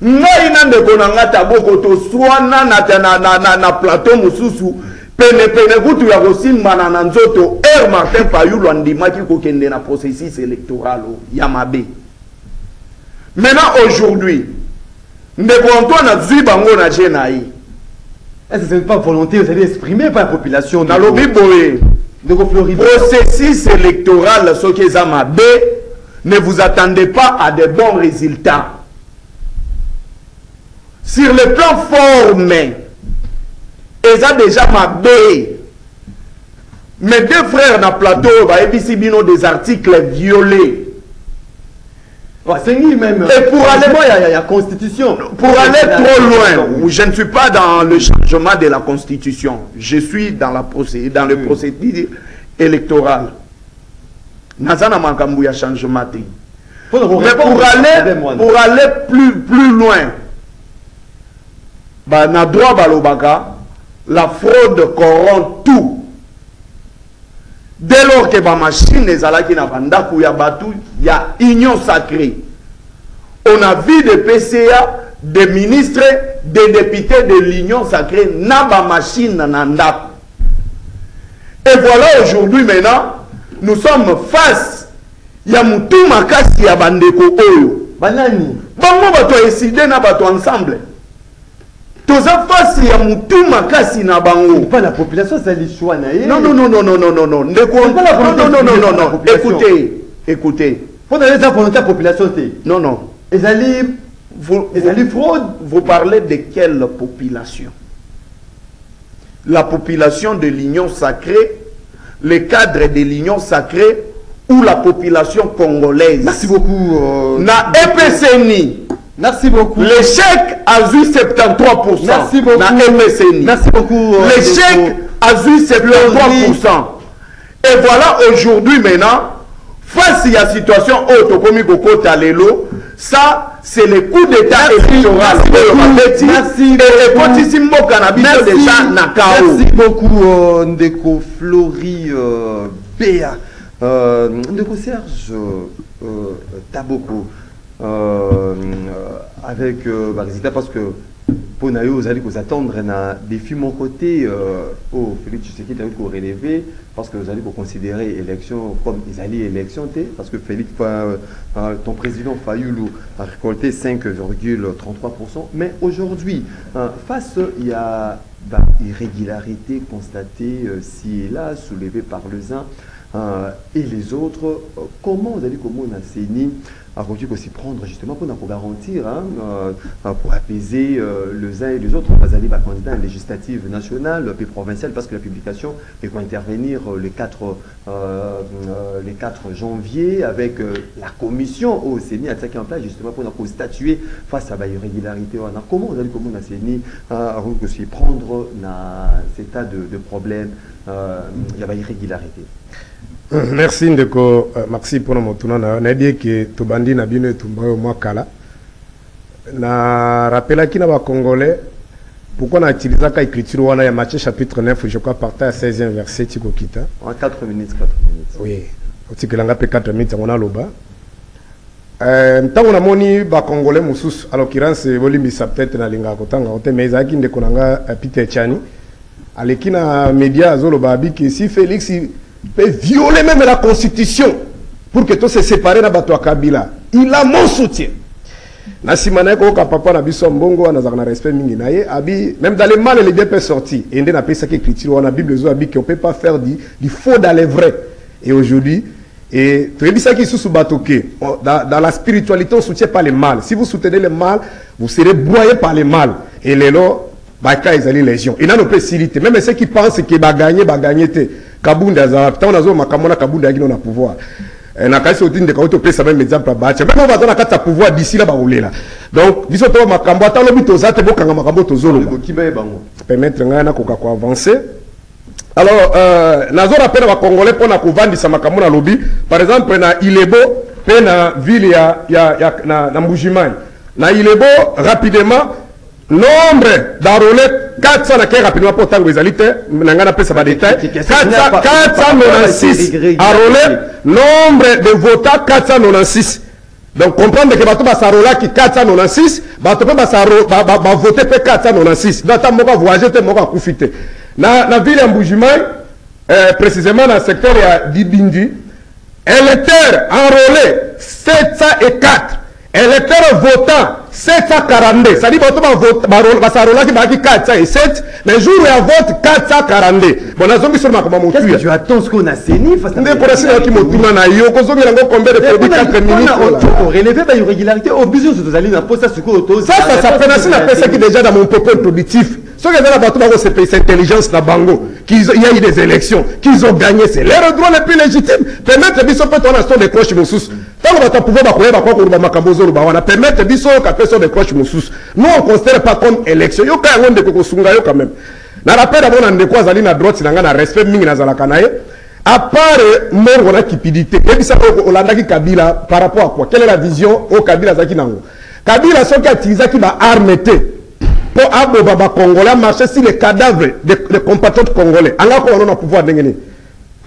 ngai na ndeko na nga taboko toswana na, na, na, na, na plateau mosusu penepene kutu ya kosimbana na nzoto. R martin fayulu andimaki kokende na processus électoral ya mabe. Maintenant aujourd'hui ndeko antoine azwi bango na je na ye. Est-ce que ce n'est pas volonté, vous allez exprimer par la population boye. Ndeko Floribe. processus électoral soki eza mabe ne vous attendez pas à de bons résultats. Sur le plan forme eza déjà mabe mes deux frères na plateau oyo bayebisi bino des articles violés. Lui même. Et pour aller- Moi, il y a- il y, a la constitution. pour aller trop loin, où je ne suis pas dans le changement de la constitution, je suis dans, la procé- dans le procédure électorale. naza na makambo ya changement. Te mais pour aller, pour aller plus, plus loin ba, na droit balobaka la fraude corrompt tout. Dès lors que bamachine ezalaki na bandako ya bato ya union sacrée. On a vu des PCA des ministres des députés de l'union sacrée na bamachine na ndako et voilà aujourd'hui maintenant nous sommes face ya mutu makasi ya bandeko oyo. Banani. bango bato eside na bato ensemble toza fasi ya mutu makasi na bango. Pas la population c'est le choix na ye. Non non non non non non non ndeko non non non non non. écoutez écoutez. Faut d'aller ça volonté population té non non. Ezali vous ezali fraude. vous parlez de quelle population? La population de l'union sacrée le cadre de l'union sacrée ou la population congolaise? Merci beaucoup euh, na EPCNI Merci beaucoup. L'échec a eu 73% Merci beaucoup. dans MSNI. Merci beaucoup. Euh, L'échec a eu 73%. Et voilà aujourd'hui maintenant, face à la situation haute comme Boko Talelo, ça c'est le coup d'état électoral. Merci, merci, merci beaucoup. Merci, déjà merci beaucoup Ndeko Flori euh, Béa, euh, Ndeko Serge euh, Taboko. Euh, avec euh, ba résultat parce que mpona yo ozali kozatendre na hein, défi moko te euh, oyo félix tshisekedi ali korelever parce que ozali considérer élection comme ezali élection te parce que félix ton président fayulu a récolté 5,33%. mais aujourd'hui hein, face ya bairrégularité constatée si et là soulevée par les uns hein, et les autres comment ozali komona seni on a saigné à continuer aussi prendre justement pour nous garantir hein, euh, pour apaiser euh, les uns et les autres on va aller bah, candidat à législative nationale puis provinciale parce que la publication va intervenir le 4 euh, euh, les 4 janvier avec euh, la commission au CENI à qui en place justement pour nous statuer face à la irrégularité wana. comment vous allez comment on a à aussi prendre na cet état de, problème il y a irrégularité merci ndeko uh, maxi mpona motuna na yo nayebi eke tobandi na bino etumba oyo mwa kala. Narapelaki na bacongolais pourquoi nautilisaka écriture wana ya matthieu chapitre 9 je crois parta ya 16e verset ti kokita en 4 minutes 4 minutes. Oui. Otikelanga mpe 4 minutes yango naloba Euh, ntango namoni bacongolais mosusu à l'occurrence bolimbisa peut-être nalingaka kotanga ko te mais ezalaki ndeko na nga euh, peter chani. Aleki na média azoloba abiki si félix peut violer même la constitution pour que to se séparer na bato kabila. Il a mon soutien. Na nsima na ye papa na biso mbongo wana azalaka na respect mingi na ye. Abi même dans les mal le bien peut sortir. Et nde napesaki écriture wana bible ezo abiki on peut pas faire du, du faux dans les vrais. Et aujourd'hui et toyebisaki lisusu bato ke dans, dans la spiritualité on soutient pas le mal si vous soutenez le mal vous serez broyé par le mal et lelo baka ezali légion. Enano mpe esili te même ceux qui pensent ke baganye baganye te kabunda azalaka ntango nazoma makambo na kabunda yaki no na pouvoir. Eh, nakanisi oti ndeko oti opesa même exemple ya bacha meme baza na kati ya pouvoir d'ici la bakolela donc biso to makambo ata lobi toza te bokanga makambo tozoloba permettre ngai nakoka koavance alors euh, nazo rappele bacongolais mpo na kovandisa makambo na lobi. Par exemple na ilebo mpe na ville ya, ya, ya, na, na mbujimai. Na ilebo rapidement nombre d'enrôlés 400 nakei rapidement mpo ntango ezali te na ngai napesa badetail 496 enrôlés nombre de votants 496 donc comprendre ke bato basarolaki 496 bato mpe bavote mpe 496 donc ata moko avoyage te moko akufi te. Na, na ville ya mbujimai euh, précisément na secteur ya dibindi électeur enrôlé 704 électeur votant 742 c'est-à-dire bato basarolaki bazalaki 407 mais jour ya vote 442 bon nazongi solo makambo motuya nde mpona sinaki motuna na yo kozongela yango combien de produit 4 minutes bairrégularité ozo tozali na mposa sikoyo sasa sapenasi napesaki déjà dans mon propos introductif soki eza na bato bakosepelisa intelligence na bango qu'il y a eu des élections qu'ils ont gagné c'est leur droit le plus légitime. Permettre biso mpe towana son de cloche mosusu. Ntango bato ya pouvoir bakoyeba kwa koluba makambo ozoloba wana permettre biso oyoka mpe son de cloche mosusu. Nous on considère pas comme élection. Yoka yango ndeko kosunga yo quand même. Na rappel amona ndeko azali na droite na ngai na respect mingi nazalaka na ye. À part mbongo na cupidité. Yebisa oyo olandaki kabila par rapport à quoi? Quelle est la vision? Oyo kabila azalaki nango. Kabila soki atilisaki baarme te mpo aboba bacongolais amarché sur les cadavres de, de compatriotes congolais anga ko wana na pouvoir ndenge nini?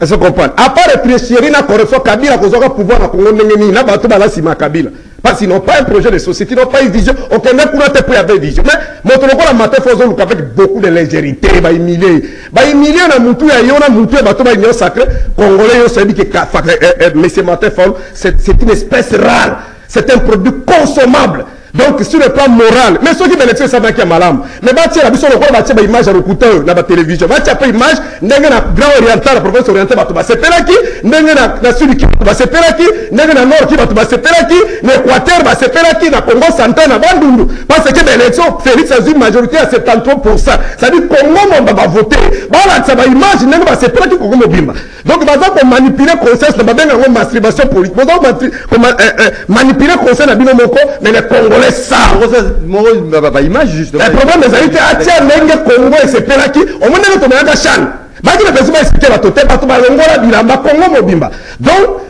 Ese comprendre à part etricherie na corruption kabila kozwaka pouvoir na congo ndenge nini? Na bato baza nsima ya kabila parce qu'ils n'ont pas un projet de société, ils n'ont pas une vision. Aucun kuna te peut avoir vision. Mais mon tolo la matin faut zoom avec beaucoup de légèreté, ba humilier. Ba humilier na mutu ya yona mutu ya bato ba union sacré congolais yo sabi que monsieur Martin Fall c'est c'est une espèce rare. C'est un produit consommable. Donc sur le plan moral mais soki baélection esalaki ya malamu mais batiela biso lokola batie baimage ya lokuta oyo na batelevizio batia mpe image ndenge na grand oriental na province oriental bato basepelaki ndenge na sud ki bato basepelaki ndenge na nord ki bato basepelaki na équateur basepelaki na congo central na bandundu. Parce que baélection félix azwi majorité ya 73 pourcent cestadire congo momba bavote balatisa baimage ndenge basepelaki congo mobimba donc baza komanipule conscience na babenga yango masturbation politique. Boza komanipule conscience na bino moko mais le congolais baimage justement. Problème ezali te atia ndenge congo esepelaki omoi ndenge tomenaka chane baki na pesi baexplike bato te bato balongola bilamba congo mobimba. Donc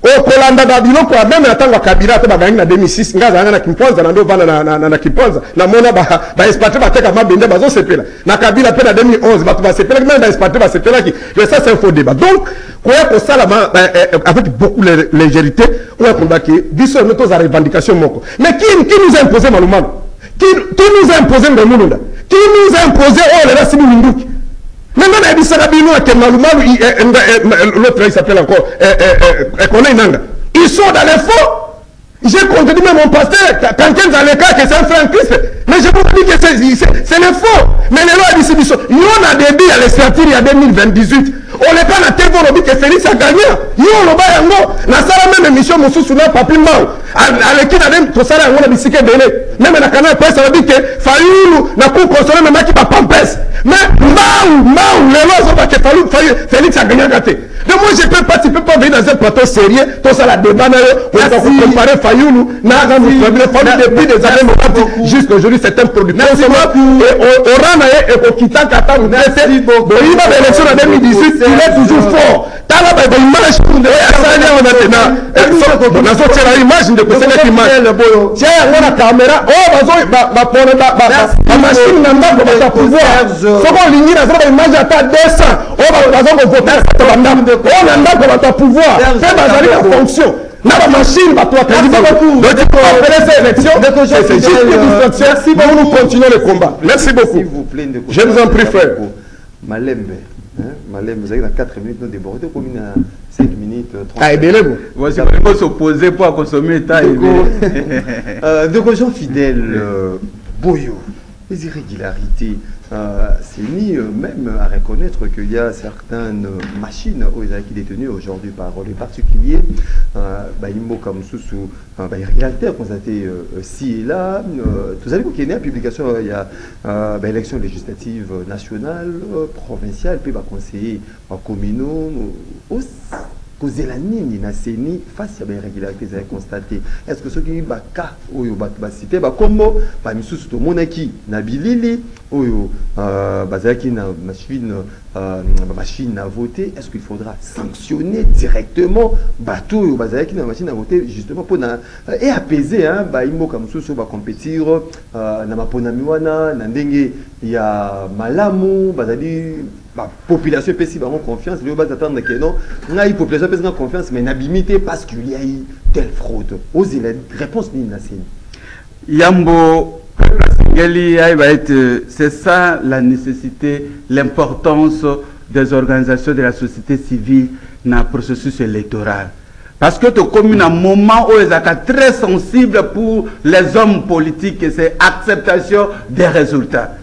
kolandaka biloko ya meme na ntango ya kabila te bagangi na 2006 ngai azalanga na kimponza na nde ovanda na kimponza. Namona baexpatre bateka mabende bazosepela na kabila mpe na 2011 bato basepelaki meme baexpatre basepelaki ça c'est un faux débat. Donc koya kosalama avec beaucoup de légérité oyo akolobaki biso eme toza revendication moko mais qui, nous a imposé malumalu qui, qui nous a imposé ngomulunda qui nous a imposé oyo lela sibi minduki? Nanga nayebisaka bino ake malumalu l'autre il s'appelle encore Kone Nanga. Ils sont dans les faux j'ai contredit même mon pasteur. Quelqu'un dans les cas que c'est un frère Christ mais je vous dis que c'est les faux. Mais les lois d'ici biso yo na début ya lesertir ya 2018 oleka na tv olobi ke félix aganye yo oloba yango nasala meme émission mosusu na papi mbao aleki na tosala yango na bisika ebele meme na canal presse alobi ke fayulu na cour constitutionnel memaki bapampes mais mbao mbao lelo azoba ke félix aganyaka te de moi je peux pas tu peux pas venir dans un plateau sérieux tosala débat na yo oza kocompare fayulu na fayulu depuis des années mokati jusqu'à aujourd'hui c'est un produit consommable. et ora na ye ekokitaka ntango te boyiba baélection na 2018 il est toujours fort. Tala baimage oyo asali yango na tena nazotiela image. ndeko eselaki image tia yango na kamera oyo bapone bamashine na ndako baza pouvoir soki olingi nazala baimage ata 200 oyo baza kovota bandako oyo na ndako bato ya pouvoir mpe bazali na fonction na bamachine bato Merci beaucoup. après ces élections c'est juste une euh, distraction nous nous continuons le combat merci beaucoup vous plaît, Ndeko Je vous en prie, frère. Malembe. Hein? Malembe, vous avez dans 4 minutes, nous débordons comme une 5 minutes. euh, 30 ah ebele bo voici il faut s'opposer pour consommer ta Euh, de gens fidèles, euh, Boyo, les irrégularités, euh, c'est ni euh, même à reconnaître qu'il y a certaines machines aux qui détenues aujourd'hui par les particuliers, euh, bah, Imo comme sous sous euh, bah, constaté euh, ci et là. Euh, vous savez qu'il y a une publication, euh, il y a euh, bah, élection législative nationale, euh, provinciale, puis bah, conseiller euh, communaux, euh, aussi kozela nini na seni face ya bairrégularité ezali constaté. Est ce que soki baka oyo bato basite bakombo bamisusu tomonaki na bilili oyo euh, bazalaki na machine euh, machine à voter est ce qu'il faudra sanctionner directement? Bato oyo bazalaki na machine à voter justement mpona euh, et apaiser hein, baimboka mosusu bacompétir euh, na maponami wana na ndenge ya malamu bazali population epesi bango confiance lelo bazatanda ke non ngai population epesi nga confiance mais parce qu'il y a eu telle fraude réponse nini na Yambo, ayeba ete c'est ça la nécessité, l'importance des organisations de la société civile dans le processus électoral. Parce que comme un moment où ils sont très sensible pour les hommes politiques c'est acceptation des résultats.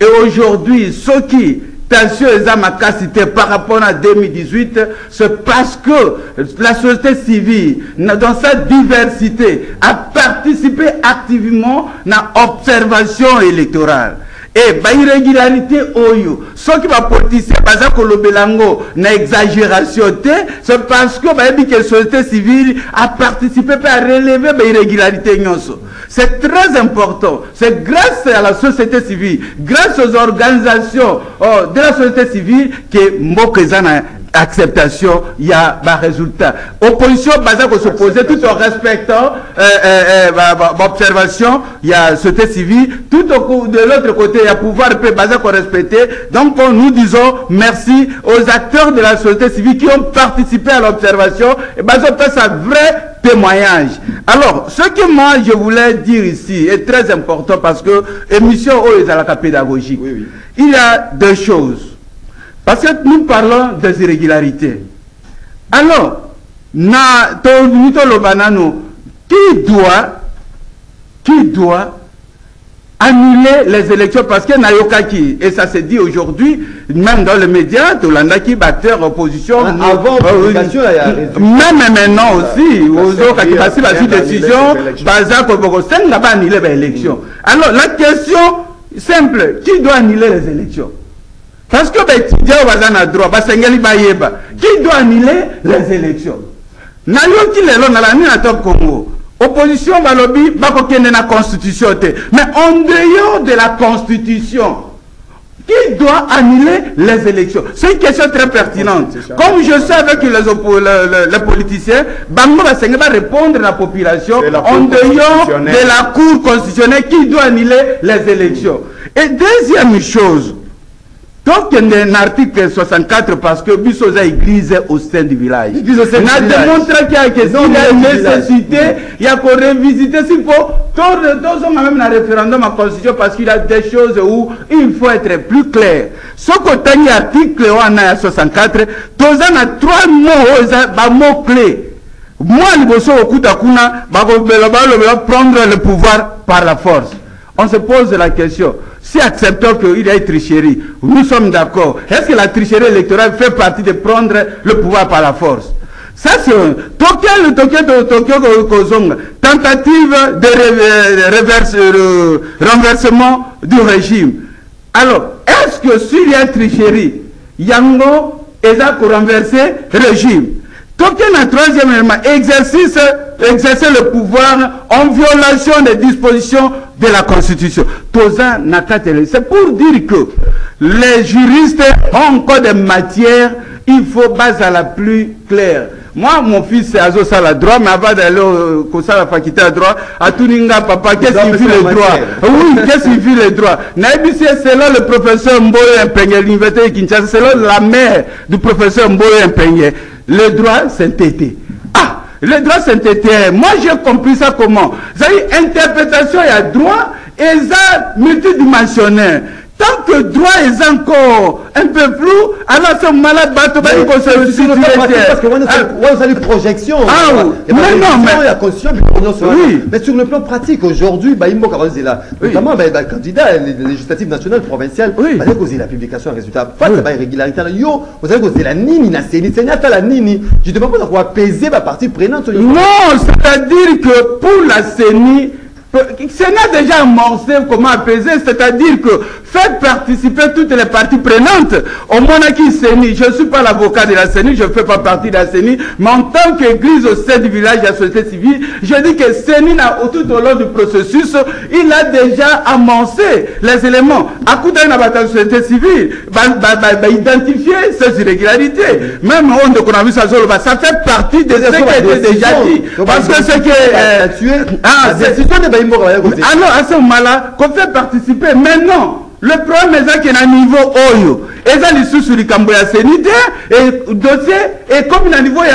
Et aujourd'hui, ceux qui tension eza makasité par rapport à 2018 c'est parce que la société civile dans sa diversité a participé activement na observation électorale e bairrégularité oyo soki bapoliticien baza kolobela yango na exagération te c'est parce que bayebi ke société civile a participé mpe a relevé bairrégularité nyonso c'est très important. C'est grâce à la société civile, grâce aux organisations oh, de la société civile que Mbokezana acceptation, il y a un résultat. Opposition, basée pour s'opposer tout en respectant euh, euh, euh, bah, bah, bah, observation, il y a société civile, tout au de l'autre côté, il y a pouvoir basé pour respecter. Donc, on- nous disons merci aux acteurs de la société civile qui ont participé à l'observation et basé sur sa vraie témoignage. Alors, ce que moi je voulais dire ici est très important parce que émission est à la pédagogique. Oui, oui. Il y a deux choses. Parce que nous parlons des irrégularités. Alors, na lobanano, qui doit, qui doit annuler les élections? Parce que Nayokaki, et ça se dit aujourd'hui, même dans les médias, Tolandaki, batteur, opposition. Ah, nous- avant euh, même maintenant aussi, passent dire la rien décision, d'annuler les élections. Baza Koboko, c'est n'a pas annulé les élections. Alors la question simple, qui doit annuler les élections? Parce que les étudiants ont droit, basengeli bayeba. Qui doit annuler les élections? Nayoki lelo na la nini na Congo. Opposition balobi bakokende na constitution. Mais en dehors de la constitution, qui doit annuler les élections? C'est une question très pertinente. Comme je sais avec les, oppo- le- le- les politiciens, Bango va répondre à la population en dehors de la Cour constitutionnelle qui doit annuler les élections. Et deuxième chose, donc il y a un article 64 parce que biso za église au sein du village. Na village. démontre qu'il y a que Non, s'il y a mais une du village. nécessité, il y a qu'on revisiter s'il faut. Ont même un référendum à constitution parce qu'il y a des choses où il faut être plus clair. Ce côté article on a 64, tous on a trois mots, ba mots clés. Moi, liboso okuta kuna, bakobela balobela prendre le pouvoir par la force. On se pose la question, si acceptons qu'il y a une tricherie, nous sommes d'accord, est-ce que la tricherie électorale fait partie de prendre le pouvoir par la force? Ça, c'est. Tokyo, le Tokyo, de Tokyo, Ko- Kozonga, tentative de euh, renversement du régime. Alors, est-ce que s'il y a tricherie, Yango, Eza pour renverser le régime? Tokyo, un troisième élément, exercice, exercer le pouvoir en violation des dispositions de la Constitution. C'est pour dire que les juristes ont encore des matières, il faut base à la plus claire. Moi, mon fils, c'est Azo droit, mais avant d'aller au à la faculté à droit, à Tuninga, papa, qu'est-ce qu'il faire le droit? Oui, qu'est-ce qu'il fait le droit? Naïbisi, selon le professeur Mboye Impenye, l'université de Kinshasa, selon la mère du professeur Mboye Impenye, le droit, tété. Ah le droit synthétique moi j'ai compris ça comment? C'est-à-dire interprétation il y a droit et ça multidimensionnel tant que droit est encore un peu flou, alors ce malade va sur le plan pratique, Parce que Ah, on a une projection. Ah, oui. Mais non, mais- il y a conscience, Oui. Mais sur le plan pratique, aujourd'hui, bah, il manque là. Notamment, bah, bah, candidat législatives nationales, provinciales, Oui. bah, il y a causé la publication un résultat. Pas de bah, irrégularité. Yo, vous savez causé la nini, la séni, c'est pas la nini. Je ne demande pas quoi apaiser ma partie prenante. Non, c'est-à-dire que pour la CENI, le Sénat déjà amorcé comment apaiser, c'est-à-dire que faites participer toutes les parties prenantes. Au Monaki CENI, je ne suis pas l'avocat de la CENI, je ne fais pas partie de la CENI, mais en tant qu'église au sein du village de la société civile, je dis que CENI, a- tout au long du processus, il a déjà amorcé les éléments. À coup d'un la société civile, identifier ces irrégularités. Même on vu ça, ça fait partie de ce qui a été déjà dit. Parce que ce qui est... euh, ah, c'est- il manque à alors ce moment-là, qu'on fait participer. Maintenant, le problème est qu'il y a un niveau Oyo. Sur les Camboya sénité, et dossier, et comme il y a un niveau, il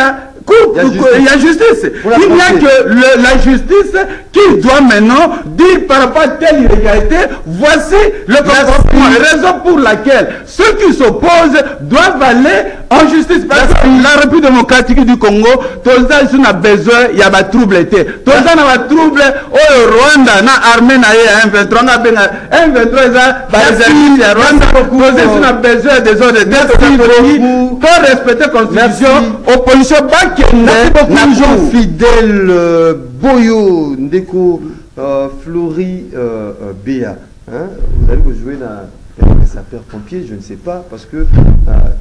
y Il y a justice. il y la Il n'y a que le- la justice qui doit maintenant dire par rapport à telle irrégularité, voici le comportement. Raison pour laquelle ceux qui s'opposent doivent aller en justice. Parce que la République démocratique du Congo, tous ça, on a besoin, il y a des troubles. Ça, on a des troubles. Au Rwanda, na armée, na ye, M23, na benga, M23, ça, bah, les services, ya Rwanda, tous ça, on a besoin des pour respecter la constitution, opposition, pas Merci beaucoup, Fidèle euh, Boyo Ndeko euh, Flori euh, euh, Béa. Hein, vous allez vous jouer dans les sapeurs-pompiers, je ne sais pas, parce que euh,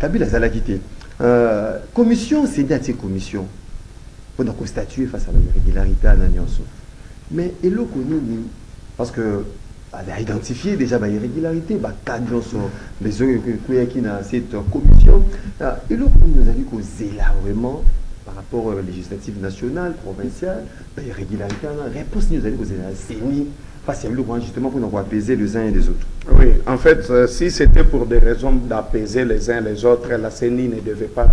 Kabila a quitté. Euh, commission, c'est une des commission. Pour donc statuer face à l'irrégularité à Nanyonso. Mais et connu, parce que elle a identifié déjà bah, irrégularité, bah, cadre sur les œufs qui dans cette commission. Et nous a dit que c'est là vraiment rapport aux législatives nationales, provinciales, bah, irrégularité, la réponse nous a dit que c'est la CENI, face à point justement pour nous apaiser les uns et les autres. Oui, en fait, euh, si c'était pour des raisons d'apaiser les uns les autres, la CENI ne devait pas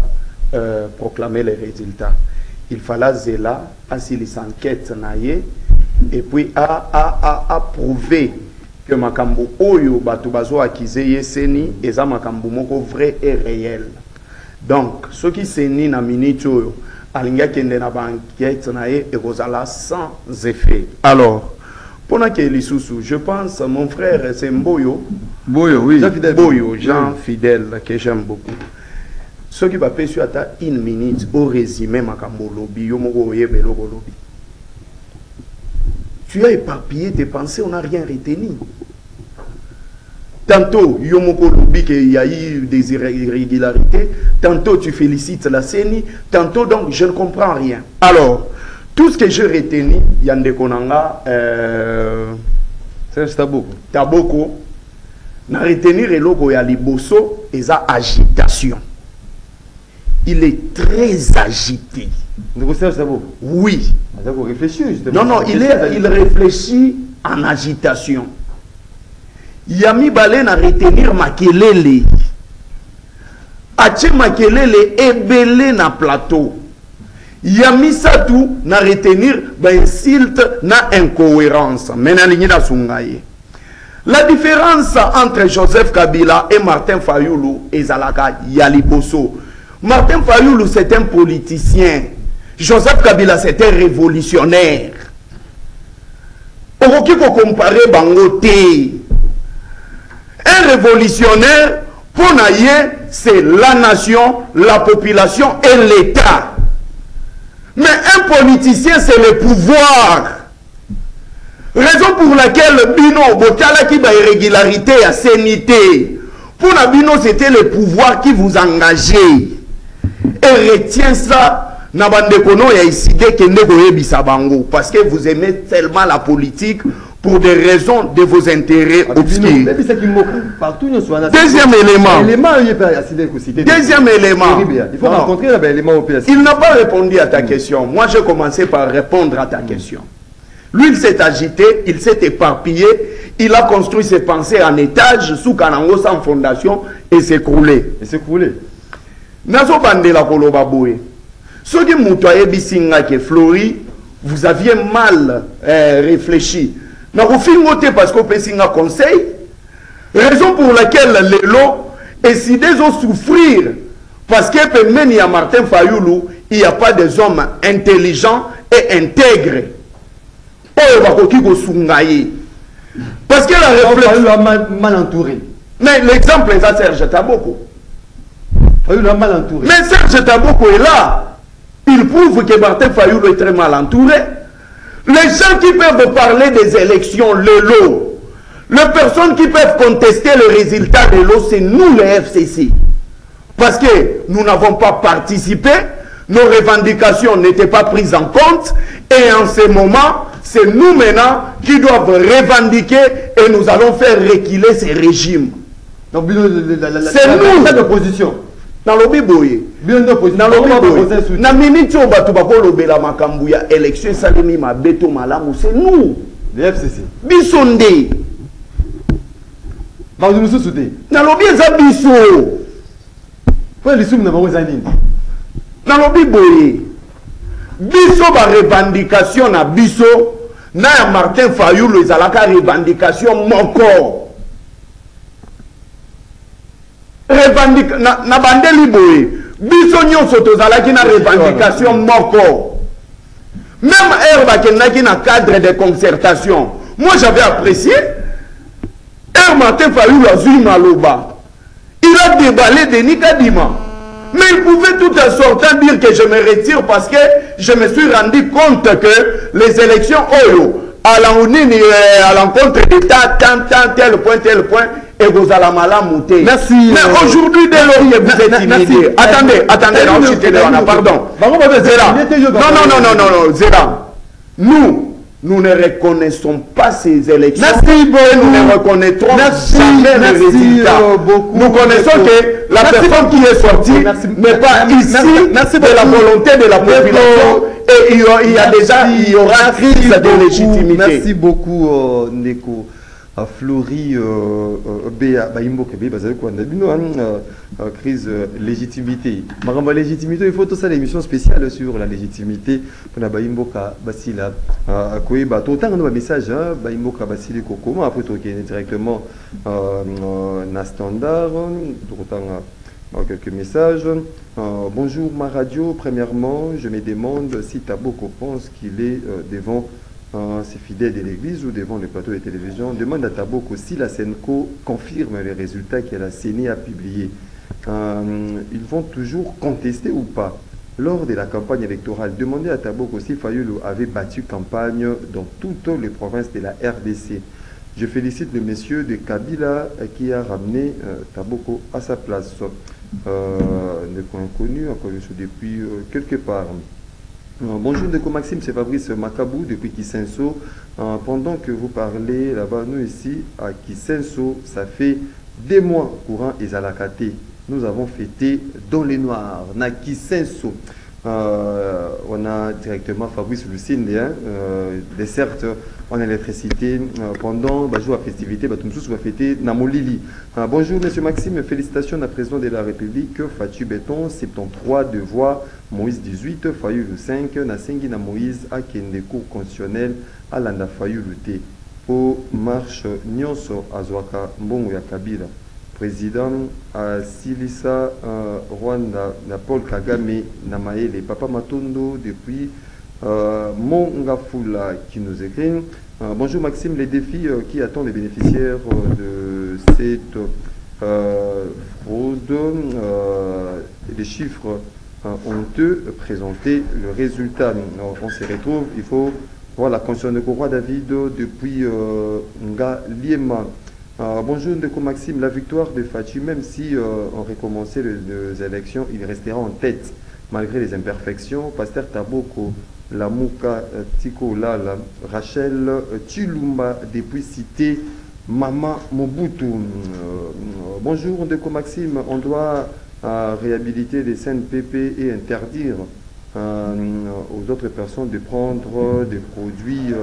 euh, proclamer les résultats. Il fallait zéla, ainsi les enquêtes naïe, et puis à, à, à, à prouver que makambo oyo bato bazo accuser ye CENI eza makambo moko vrai et réel. Donc, qui CENI na minute oyo alingi akende na baenquête na ye ekozala sans effet. Alors, mpona ke lisusu je pense mon frère c'est mboyo Boyo, oui. Jean Fidèle. boyo jean fidèle que j'aime beaucoup soki bapesi yo ata une minute orésume makambo olobi yo moko oyeba eloko olobi tu as éparpillé tes pensées on n'a rien retenu Tantôt, yo moko olobi qu'il y a eu des irrégularités. Tantôt, tu félicites la CENI. Tantôt, donc, je ne comprends rien. Alors, tout ce que j'ai retenu, Yande Konanga, euh, C'est tabou. Taboko, na retenir eloko ya liboso, eza agitation. Il est très agité. C'est tabou. Oui. Donc, réfléchir justement. Non, non, il, est, il réfléchit en agitation. Ya mibale na retenir makelele. Atie makelele ebele na plateau. Ya misato na retenir bainsulte na incohérence. Me nalingi nasunga ye. La différence entre joseph kabila et martin fayulu ezalaka ya liboso. Martin fayulu c'est un politicien. Joseph kabila c'est un révolutionnaire. Okoki kokompare bango te un révolutionnaire, pour Naye, c'est la nation, la population et l'État. Mais un politicien, c'est le pouvoir. Raison pour laquelle Bino, Botala qui va irrégularité à sénité. Pour la Bino, c'était le pouvoir qui vous engageait. Et retient ça. Ya iside kende koyebisa bango parce que vous aimez tellement la politique pour des raisons de vos intérêts obscurs. Qui nous sommes Deuxième élément. Deuxième élément. Il faut rencontrer. Il n'a pas répondu à ta question. Moi, j'ai commencé par répondre à ta question. Lui, il s'est agité, il s'est éparpillé, il a construit ses pensées en étage sous Kanango sans fondation et s'est écroulé. Et c'est coulé. nazobandela koloba boye soki moto ayebisi nga ke flori vous aviez mal euh, réfléchi nakofingo te parce que opesi nga conseil. Raison pour laquelle lelo eside ezosouffrir parce que pembeni ya martin fayulu il n'y a pas des hommes intelligents et intègres. Oyo bakoki kosunga ye parce que la réflexion mal entouré. mais l'exemple eza serge taboko. Fayulu a mal entouré. mais serge taboko est là. Il prouve que martin fayulu est très mal entouré les gens qui peuvent parler des élections le lot les personnes qui peuvent contester le résultat de l'eau c'est nous les FCC parce que nous n'avons pas participé nos revendications n'étaient pas prises en compte et en ce moment c'est nous maintenant qui doivent revendiquer et nous allons faire reculer ces régimes C'est nous. la- l'opposition. Nalobi boye. Nalobi boye. na miniti oyo bato bakolobela makambo ya élection esalemi mabe to malamu c'est nous. Biso nde. Bazo nous soutenir. nalobi eza biso. Les soums, nous avons un ligne. nalobi boye. Biso barevendication na biso. Na ya martin fayulu ezalaka revendication moko Revendic- na, na bandeli boye biso nyonso tozalaki na revendication moko. Même heure bakendaki na cadre de concertation. Moi j'avais apprécié. Heure martin fayulu azwi maloba. Il a déballé denis kadima. Mais il pouvait tout en sortant dire que je me retire parce que je me suis rendu compte que les élections oyo à l'encontre à l'encontre d'état tant tant tel point tel point ekozala malamu te Merci, mais euh, aujourd'hui dès lors que vous êtes intimidé attendez attendez pardon. C'est- il était non non non non non non Zera nous nous ne reconnaissons pas ces élections. Merci et beaucoup. nous ne reconnaîtrons Merci, jamais merci, le résultat. euh, beaucoup. nous connaissons Beaucoup. que la Merci personne qui est sortie n'est pas ici Merci. De la volonté de la population. Et il y, a, il y a déjà il y aura crise de légitimité. Merci beaucoup, euh, Neko. Flori, Béa, Baimbo, Kébé, Bazalou, Kwanda, Bino, hein, crise euh, légitimité. Maramba légitimité, il faut tout ça, l'émission spéciale sur la légitimité. Pour la Baimbo, Ka, Basila, euh, Koué, Bato, autant de message, hein, Baimbo, Ka, Basili, Koko, après, es directement, euh, na standard, tout euh, euh, quelques messages. Bonjour ma radio. Premièrement, je me demande si Taboko pense qu'il est euh, devant euh, ses fidèles de l'Église ou devant le plateau de télévision. Demande à Taboko si la Senco confirme les résultats que la CENI a publiés. Euh, ils vont toujours contester ou pas? Lors de la campagne électorale. Demandez à Taboko si Fayulu avait battu campagne dans toutes les provinces de la RDC. Je félicite le monsieur de Kabila qui a ramené euh, Taboko à sa place. Euh, inconnu, encore je suis depuis euh, quelque part. Euh, bonjour Ndeko Maxime, c'est Fabrice Makabou depuis Kisenso. Euh, pendant que vous parlez là-bas, nous ici à Kisenso, ça fait des mois courant et Zalakate. Nous avons fêté dans les noirs, na Kisenso. Euh, on a directement Fabrice Lucine, hein, euh, desserte en électricité euh, pendant bah, jour à festivité, bah, va fêter Namolili. Euh, bonjour Monsieur Maxime, félicitations à président de la République, Fatu Béton, 73 de voix, Moïse 18, Fayou 5, Nasengi na Moïse, Akende constitutionnel, Alanda Fayou Luté, au marche. Nyonso Azwaka Mbongo Kabila. Président asilisa euh, rwanda na paul kagame na papa matondo depuis euh, qui nous écrit. Euh, bonjour maxime les défis euh, qui attendent les bénéficiaires de cette fraude les chiffres honteux présentés le résultat on se retrouve il faut voir la conscience de Roi David depuis Nga Liema euh, bonjour Ndeko Maxime, la victoire de Fatu, même si euh, on recommençait les, élections, il restera en tête malgré les imperfections. Pasteur Taboko, Lamouka euh, Tiko Lala, Rachel Tulumba, depuis cité Mama Mobutu. Bonjour Ndeko Maxime, on doit réhabiliter les CNPP et interdire aux autres personnes de prendre des produits.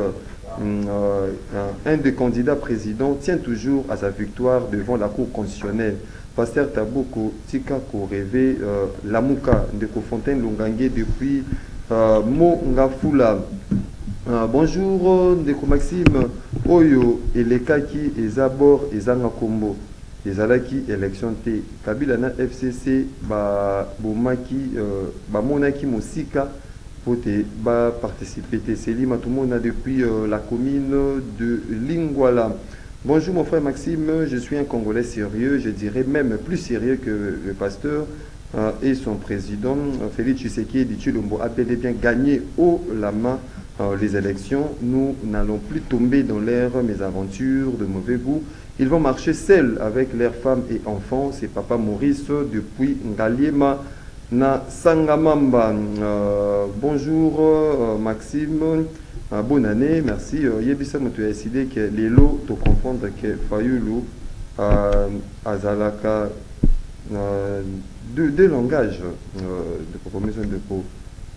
Un des candidats présidents tient toujours à sa victoire devant la Cour constitutionnelle. Pasteur Taboko, Tika Koreve, euh, Lamuka, Ndeko Fontaine Longangue depuis euh, Mongafula. Euh, bonjour Ndeko Maxime, Oyo, Elekaki, Ezabor, Ezanga Kombo. ezalaki élection te kabila na fcc babomaki bamonaki mosika po te baparticipe te selima tomona depuis euh, la commune de lingwala. Bonjour mon frère maxime. Je suis un congolais sérieux. Je dirais même plus sérieux que le pasteur euh, et son président félix tshisekedi chilombo a bel et bien gagné haut la main euh, les élections. Nous n'allons plus tomber dans l'ère mésaventures de mauvais goût. Ils vont marcher seuls avec leurs femmes et enfants. C'est Papa Maurice depuis Ngaliema na Sangamamba. Euh, bonjour euh, Maxime. Euh, bonne année, merci. Yebisa tu as décidé que les lots te comprendre que Fayulu Azalaka deux, deux langages de proposition de peau.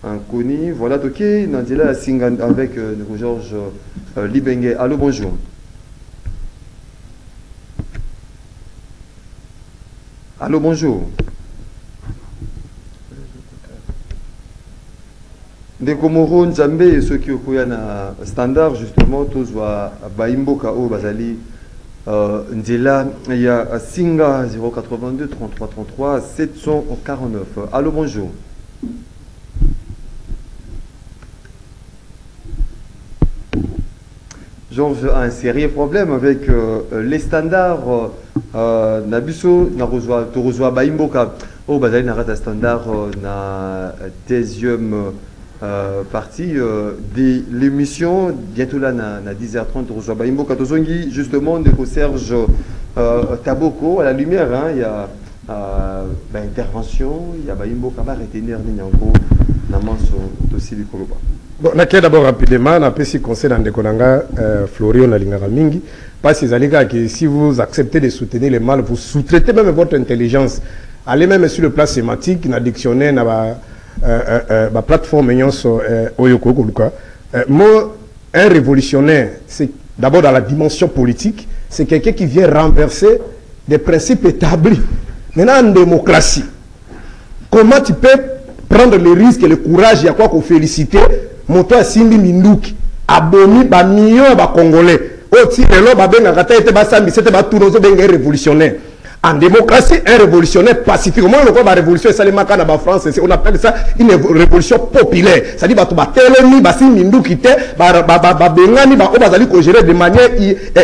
Inconnu, voilà, ok, Nandila Singan avec Georges Libenge. Allô, bonjour. Allô, bonjour. Ndeko moro nzambe soki okoya na standard justement tozwa baimboka oyo bazali uh, nzela ya singa 082 33 33 749 allô bonjour. Georges a un sérieux problème avec euh, les standards euh, na biso na rejoa to rejoa baimboka oyo bazali na kati ya standard euh, na euh, partie euh, de l'émission bientôt là na, na 10h30 to rejoa baimboka tozongi justement ndeko serge euh, taboko à la lumière hein, il y a euh, baintervention il y a baimboka baretenir nini yango na manso tosili koloba. Bon, nakia d'abord rapidement conseil na ndeko na nga euh, florio nalingaka mingi ke si vous acceptez de soutenir le mal vous sous-traitez même votre intelligence. Allez même sur le plan sématique na dictionnaire na ba, euh, euh, euh, nyonso oyo koki koluka euh, mo un révolutionnaire c'est d'abord dans la dimension politique c'est quelqu'un qui vient renverser des principes établis. Maintenant en démocratie comment tu peux prendre le risque et le courage ya kwa koféliciter moto asimbi minduki abomi bamillion ya bacongolais oyo ti lelo babengaka te ete basambisa ete batuna ozobenga révolutionnaire en démocratie un révolutionnaire pacifique omoi lokola barévolution esalemaka na bafrance on appelle ça une révolution populaire. Cestadire bato batelemi basi minduki te babengani oyo bazali kogérer de manière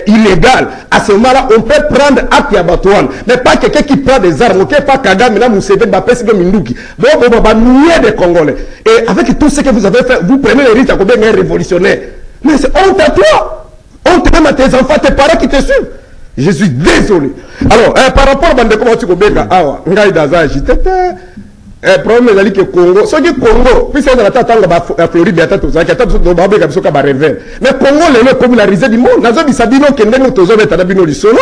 illégale. À ce moment là on peut prendre acte ya bato wana. Mais pas quelqu'un qui prend des armes oke pa kagame na museveni bapesi mpe minduki. Boboba bamilliers de congolais. Et avec tout ce que vous avez fait vous prenez le risque ya kobenga un révolutionnaire? Mais c'est honte à toi. Honte même à tes enfants tes parents qui te suivent je suis désolé. Alors eh, par rapport bandeko bauti kobenga awa ngai daza agite te eh, problème ezali ke congo. Soki congo puisi ezala ta ntango bafloride ata tozalaki ata babeka biso ka barever mais congo lelo epopularise du monde nazobisa bino ke ndenge tozobeta na bino lisolo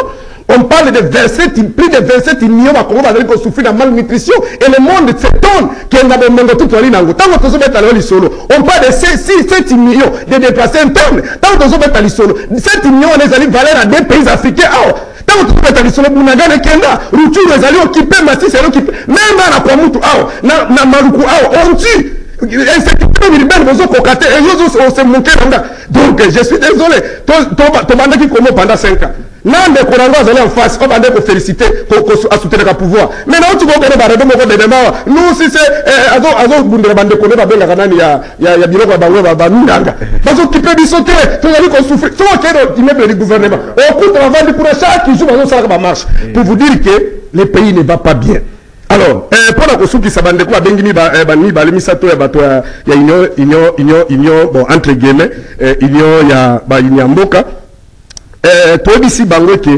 on parle de 27 plus de 27 millions bakongo bazali kosouffrir na malnutrition et le monde s'étonne ke na bomengo tu toali nango ntango tozobeta lelo lisolo on parle de 7 millions de déplacés interne ntango tozobeta lisolo 7 millions ezali valeur ya deux pays africains. Awa ntango tozobeta lisolo bunagana ekenda ruchuru ezali okipe masisi ezali okipe meme na kwa mutu awa na maluku awa on tue. Insécurité urbaine donc je suis désolé. Tobandaki komo pendant 5 ans na ndeko nango azali en face oyo bande kofélicité asoutenaka pouvoir. Mais nauti kokende baredo moko dedemawa nusise azobundela bandeko nde babengaka nani ya biloko ya bango baminanga bazokipe biso te tozali kosouffrir so okende immeuble du gouvernement okuta bavandi pour chaque jour bazosalaka bamarche pour vous dire que le pays ne va pas bien. Alors mpona kosukisa bandeko babengi mibale misato ya bato ya union union union bon entre guillemets union ya bauni ya mboka toyebisi bango eke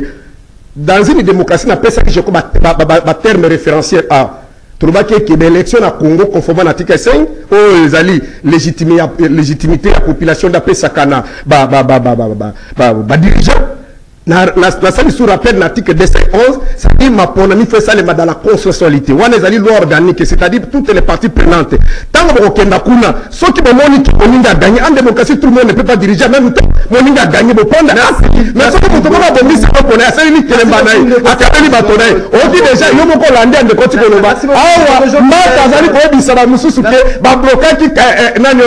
dans une démocratie napesaki jeko baterme référentiel a tolobaki eke baélection na congo conforme na article 5 oyo ezali légitimité ya population ndapesaka na badirigeant nasali sous rappel na article 211 c'est-à-dire maponami dans la consensualité wana ezali loi organique c'est-à-dire toutes les parties prenantes. Ntango bokokenda kuna soki bomoni ki moninga aganye en démocratie tout le monde ne peut pas diriger même temps moninga aganye boponda mais soki moto moko abongisi kopo na ye asaleli kelemba na ye akabeli bato na ye oti déjà yo moko olandi ande koti koloba. Awa mata azali koyebisa bamosusu ke bablokaki nani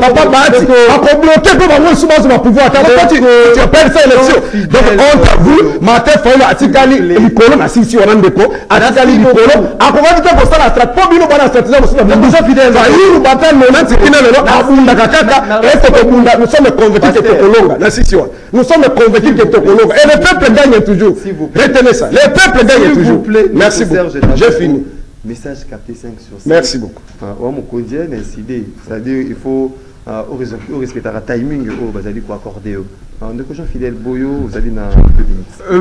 papa bati. Akobloke mpe bango esu bazwa pouvoir. Ata bakoti tu appelles ça élection donc on t'avoue atikali likolo na sisi wana ndeko. Atikali likolo. akokaki te kosala bino bana stratégie mosusu bata nonanti kina lelo abundaka kaka. Ete kobunda nous sommes convaincus que tokolonga na sisi wana. Nous sommes convaincus que tokolonga et le peuple gagne toujours. Retenez ça. Le peuple gagne toujours. merci beaucoup. j'ai fini. Message capté 5 sur 5 merci beaucoup. Mokonzi a décidé c'est-à-dire il faut orespectaka timing oyo bazali koaccorde yo ndeko jean fidèle boyo ozali na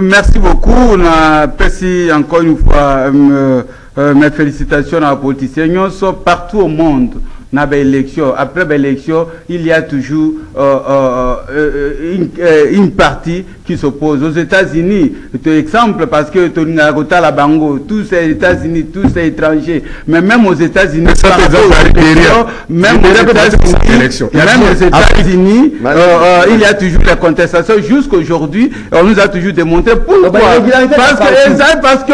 merci beaucoup. Napesi encore une fois euh, euh, mes félicitations na bapoliticien nyonso partout au monde. Na après baélection il y a toujours euh, euh, euh, une, une partie qui s'oppose aux États-Unis. Exemple parce que tolingaka kotala bango tous ces États-Unis tous ces étrangers mais même aux États-Unis même aux États-Unis il y a toujours la contestation jusqu'aujourd'hui on nous a toujours démontré pourquoi. Parce que, parce que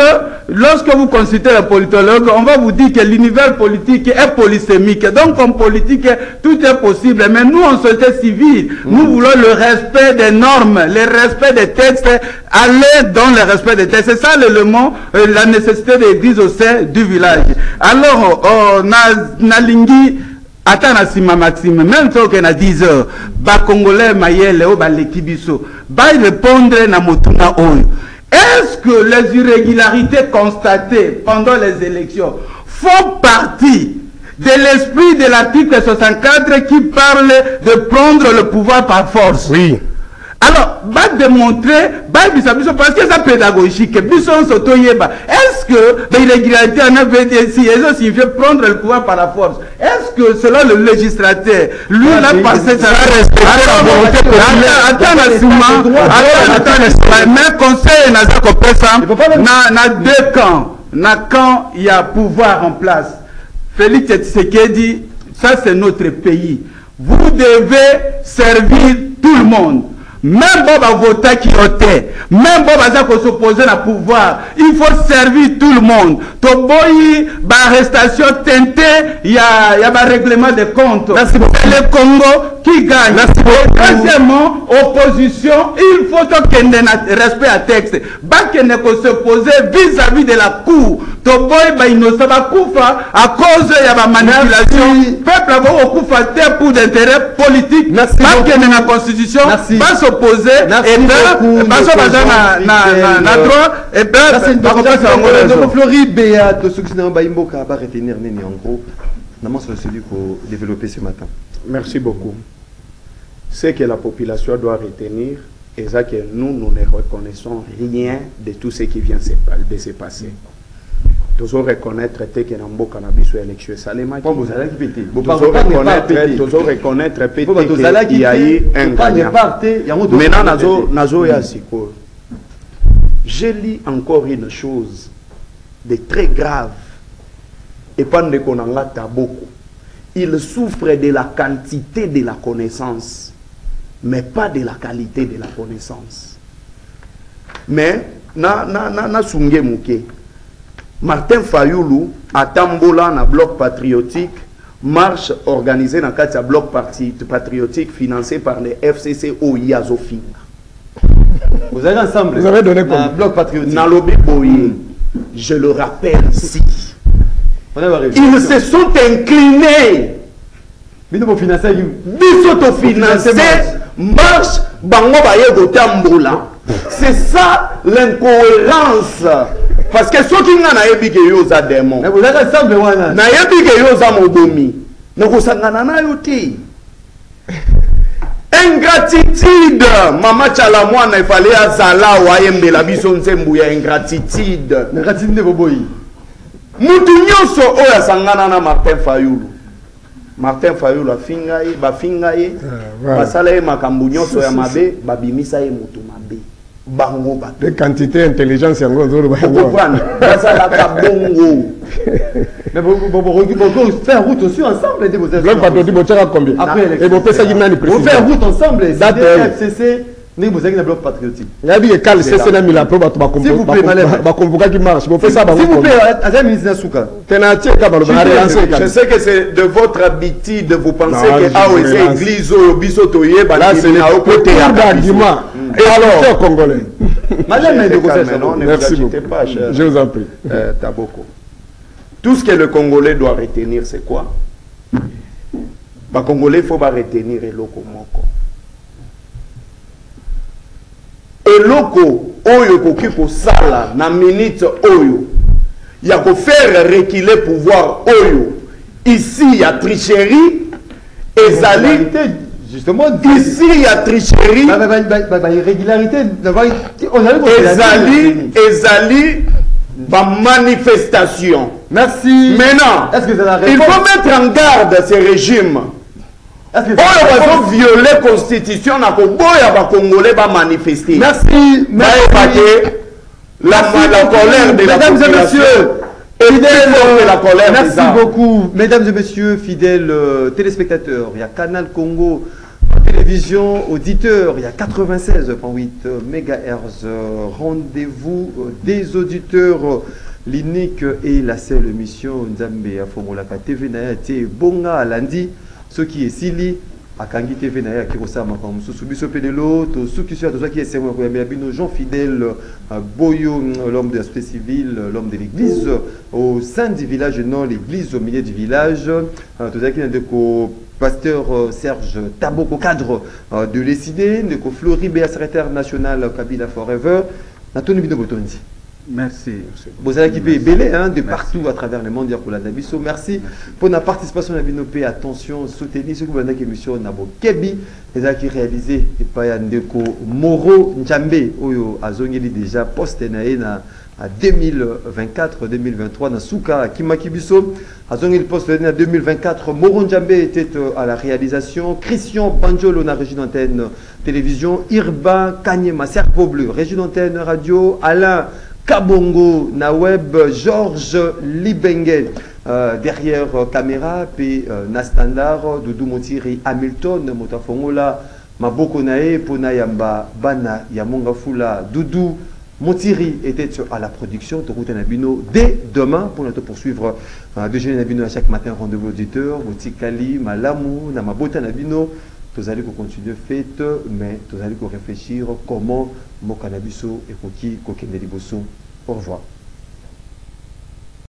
lorsque vous consultez les politologues on va vous dire que l'univers politique est polysémique. Donc comme politique tout est possible. Mais nous en société civile nous voulons le respect des normes le respect des textes aller dans le respect des textes. C'est ça l'élément euh, la nécessité de l'église au sein du village. Alors oh, na, nalingi ata na nsima maxime même soki na 10 heures bacongolais mayele oyo baleki biso barépondre na motuna oyo. Est-ce que les irrégularités constatées pendant les élections font partie de l'esprit de l'article 64 qui parle de prendre le pouvoir par force? Oui alors badémontrer bayebisa biso parce que eza pédagogique biso nyonso toyeba est ce que bairrégularité wana si ezosignifie prendre le pouvoir par la force est ce que selon le législateur lui la passé ata na nsima mais conseil naza kopesa na deux camps na camp ya pouvoir en place félix tshisekedi ça c'est notre pays vous devez servir tout le monde même bo bavotaki yo te même bo baza kosoppose na pouvoir il faut servir tout le monde. Toboyi baarrestation tente ya, ya barèglement de compte c'est le congo qui gagne deuxièmement opposition il faut tokende na respect ya texte. Bakende kosoppose vis-à-vis de la cour. Toboyi bainosa bakufa à cause ya bamanipulation peuple abo kokufa te pour d'intérêt politique bakende na constitution baso opposé et bien baso baza na, na, na, na droit et flori tosoki na bayimboka baretenir nini en gros. Naman sur celui qu'on développé ce matin merci beaucoup. Ce que la population doit retenir est que nous nous ne reconnaissons rien de tout ce qui vient de se passer. Tozo reconnaître ke na mboka na biso élection esalemaki tozo reconnaître pe te yayi un gagnant. maintenant nazoya sikoyo je lis encore une chose de très grave. Epa ndeko na nga taboko il souffre de la quantité de la connaissance mais pas de la qualité de la connaissance. Mais na, na, na, moke martin fayulu atambola na bloc patriotique marche organisée na kati ya bloc patriotique financé par les fcc azofinga vous avez ensemble vous avez donné na bloc patriotique. Nalobi boye je le rappelle ici ils se sont inclinés. Bino bofinanse biso tofinanse marche bango baye c'est ça l'incohérence. Parce que nga nayebi ke yo oza démon. Nayebi ke yo oza mobomi na yo te ingratitude. Mama tyala mwana efale azala awa ayembela biso nzembo ya ingratitude mutu nyonso oyo asangana na martin fayulu. Martin fayulu afi ngai bafi ngai ah, basala ye makambo nyonso ya mabe babimisa ye motu mabe. Bango batoquantité intelligence yango ozolobaoprendrebasalaka bongo. Faire route aussi ensemble bato oti botyaka combien ebopesaki nani présidate eh fcc S'il vous plaît, je sais que c'est de votre habitude de vous penser Non, que relance. eza église oyo biso toyeba là c'est le okoteya d'argument et alors congolais. Madame Merci vous agitez beaucoup. je vous en prie. Euh, Taboko. Tout ce que le Congolais doit retenir, c'est quoi? Le Congolais, il faut pas retenir eloko moko. Eloko oyo koki kosala na minute oyo ya kofaire reculer pouvoir oyo ici ya tricherie ezali justement, ici ya tricherie irrégularité, ezali vie. ezali bamanifestation Merci. maintenant il faut mettre en garde ce régime Est-ce que c'est la oyo bazoviole constitution na koboya bakongolais bamanifeste bayeba Merci. te la, colère de la mesdames et population des Merci beaucoup, mesdames et messieurs, fidèles euh, téléspectateurs. Il y a Canal Congo Télévision, auditeurs. Il y a 96.8 MHz. euh, Rendez-vous euh, des auditeurs. euh, L'unique et la seule émission Nzambe à Formulaka TV na ya te bonga alandi soki esili akangi TV na ye akikosala makambo mosusu. Biso mpe lelo tosuki so ya tozwaki esengo ya koyambela bino Jean Fidèle Boyo mm, l'homme de la société civile l'homme de l'église au sein du village non l'église au milieu du village. Tozalaki na ndeko pasteur euh, Serge Taboko cadre euh, de l'ECD ndeko Flori Béa secrétaire national Kabila Forever. Natoni bino botondi Merci. bozalaki mpe ebele hein, de partout à travers le monde ya kolanda biso merci pour la participation bino mpe attention soutenir soki bolandaki émission na bokebi ezalaki réalisé epai ya ndeko moro njambe. Oyo azongeli déjà poste na ye na à 2024 2023 na suka akimaki biso azongeli poste na ye na 2024 moro njambe était euh, à la réalisation. Christian banjolo na régie d'antenne télévision. Irba kanyema cerveau bleu régie d'antenne radio. Alain Kabongo na web Georges Libenge euh, derrière euh, caméra puis euh, na standard Doudou Motiri Hamilton Motafongola Maboko yamba bana ya monga fula Doudou Motiri était à la production Tokute Nabino dès demain. Pour nous poursuivre euh, déjeuner Nabino à chaque matin rendez-vous auditeur Motikali Malamu na Mabota Nabino tozali kocontinue fete mais tozali koréfléchir comment mboka na biso ekoki kokende liboso au revoir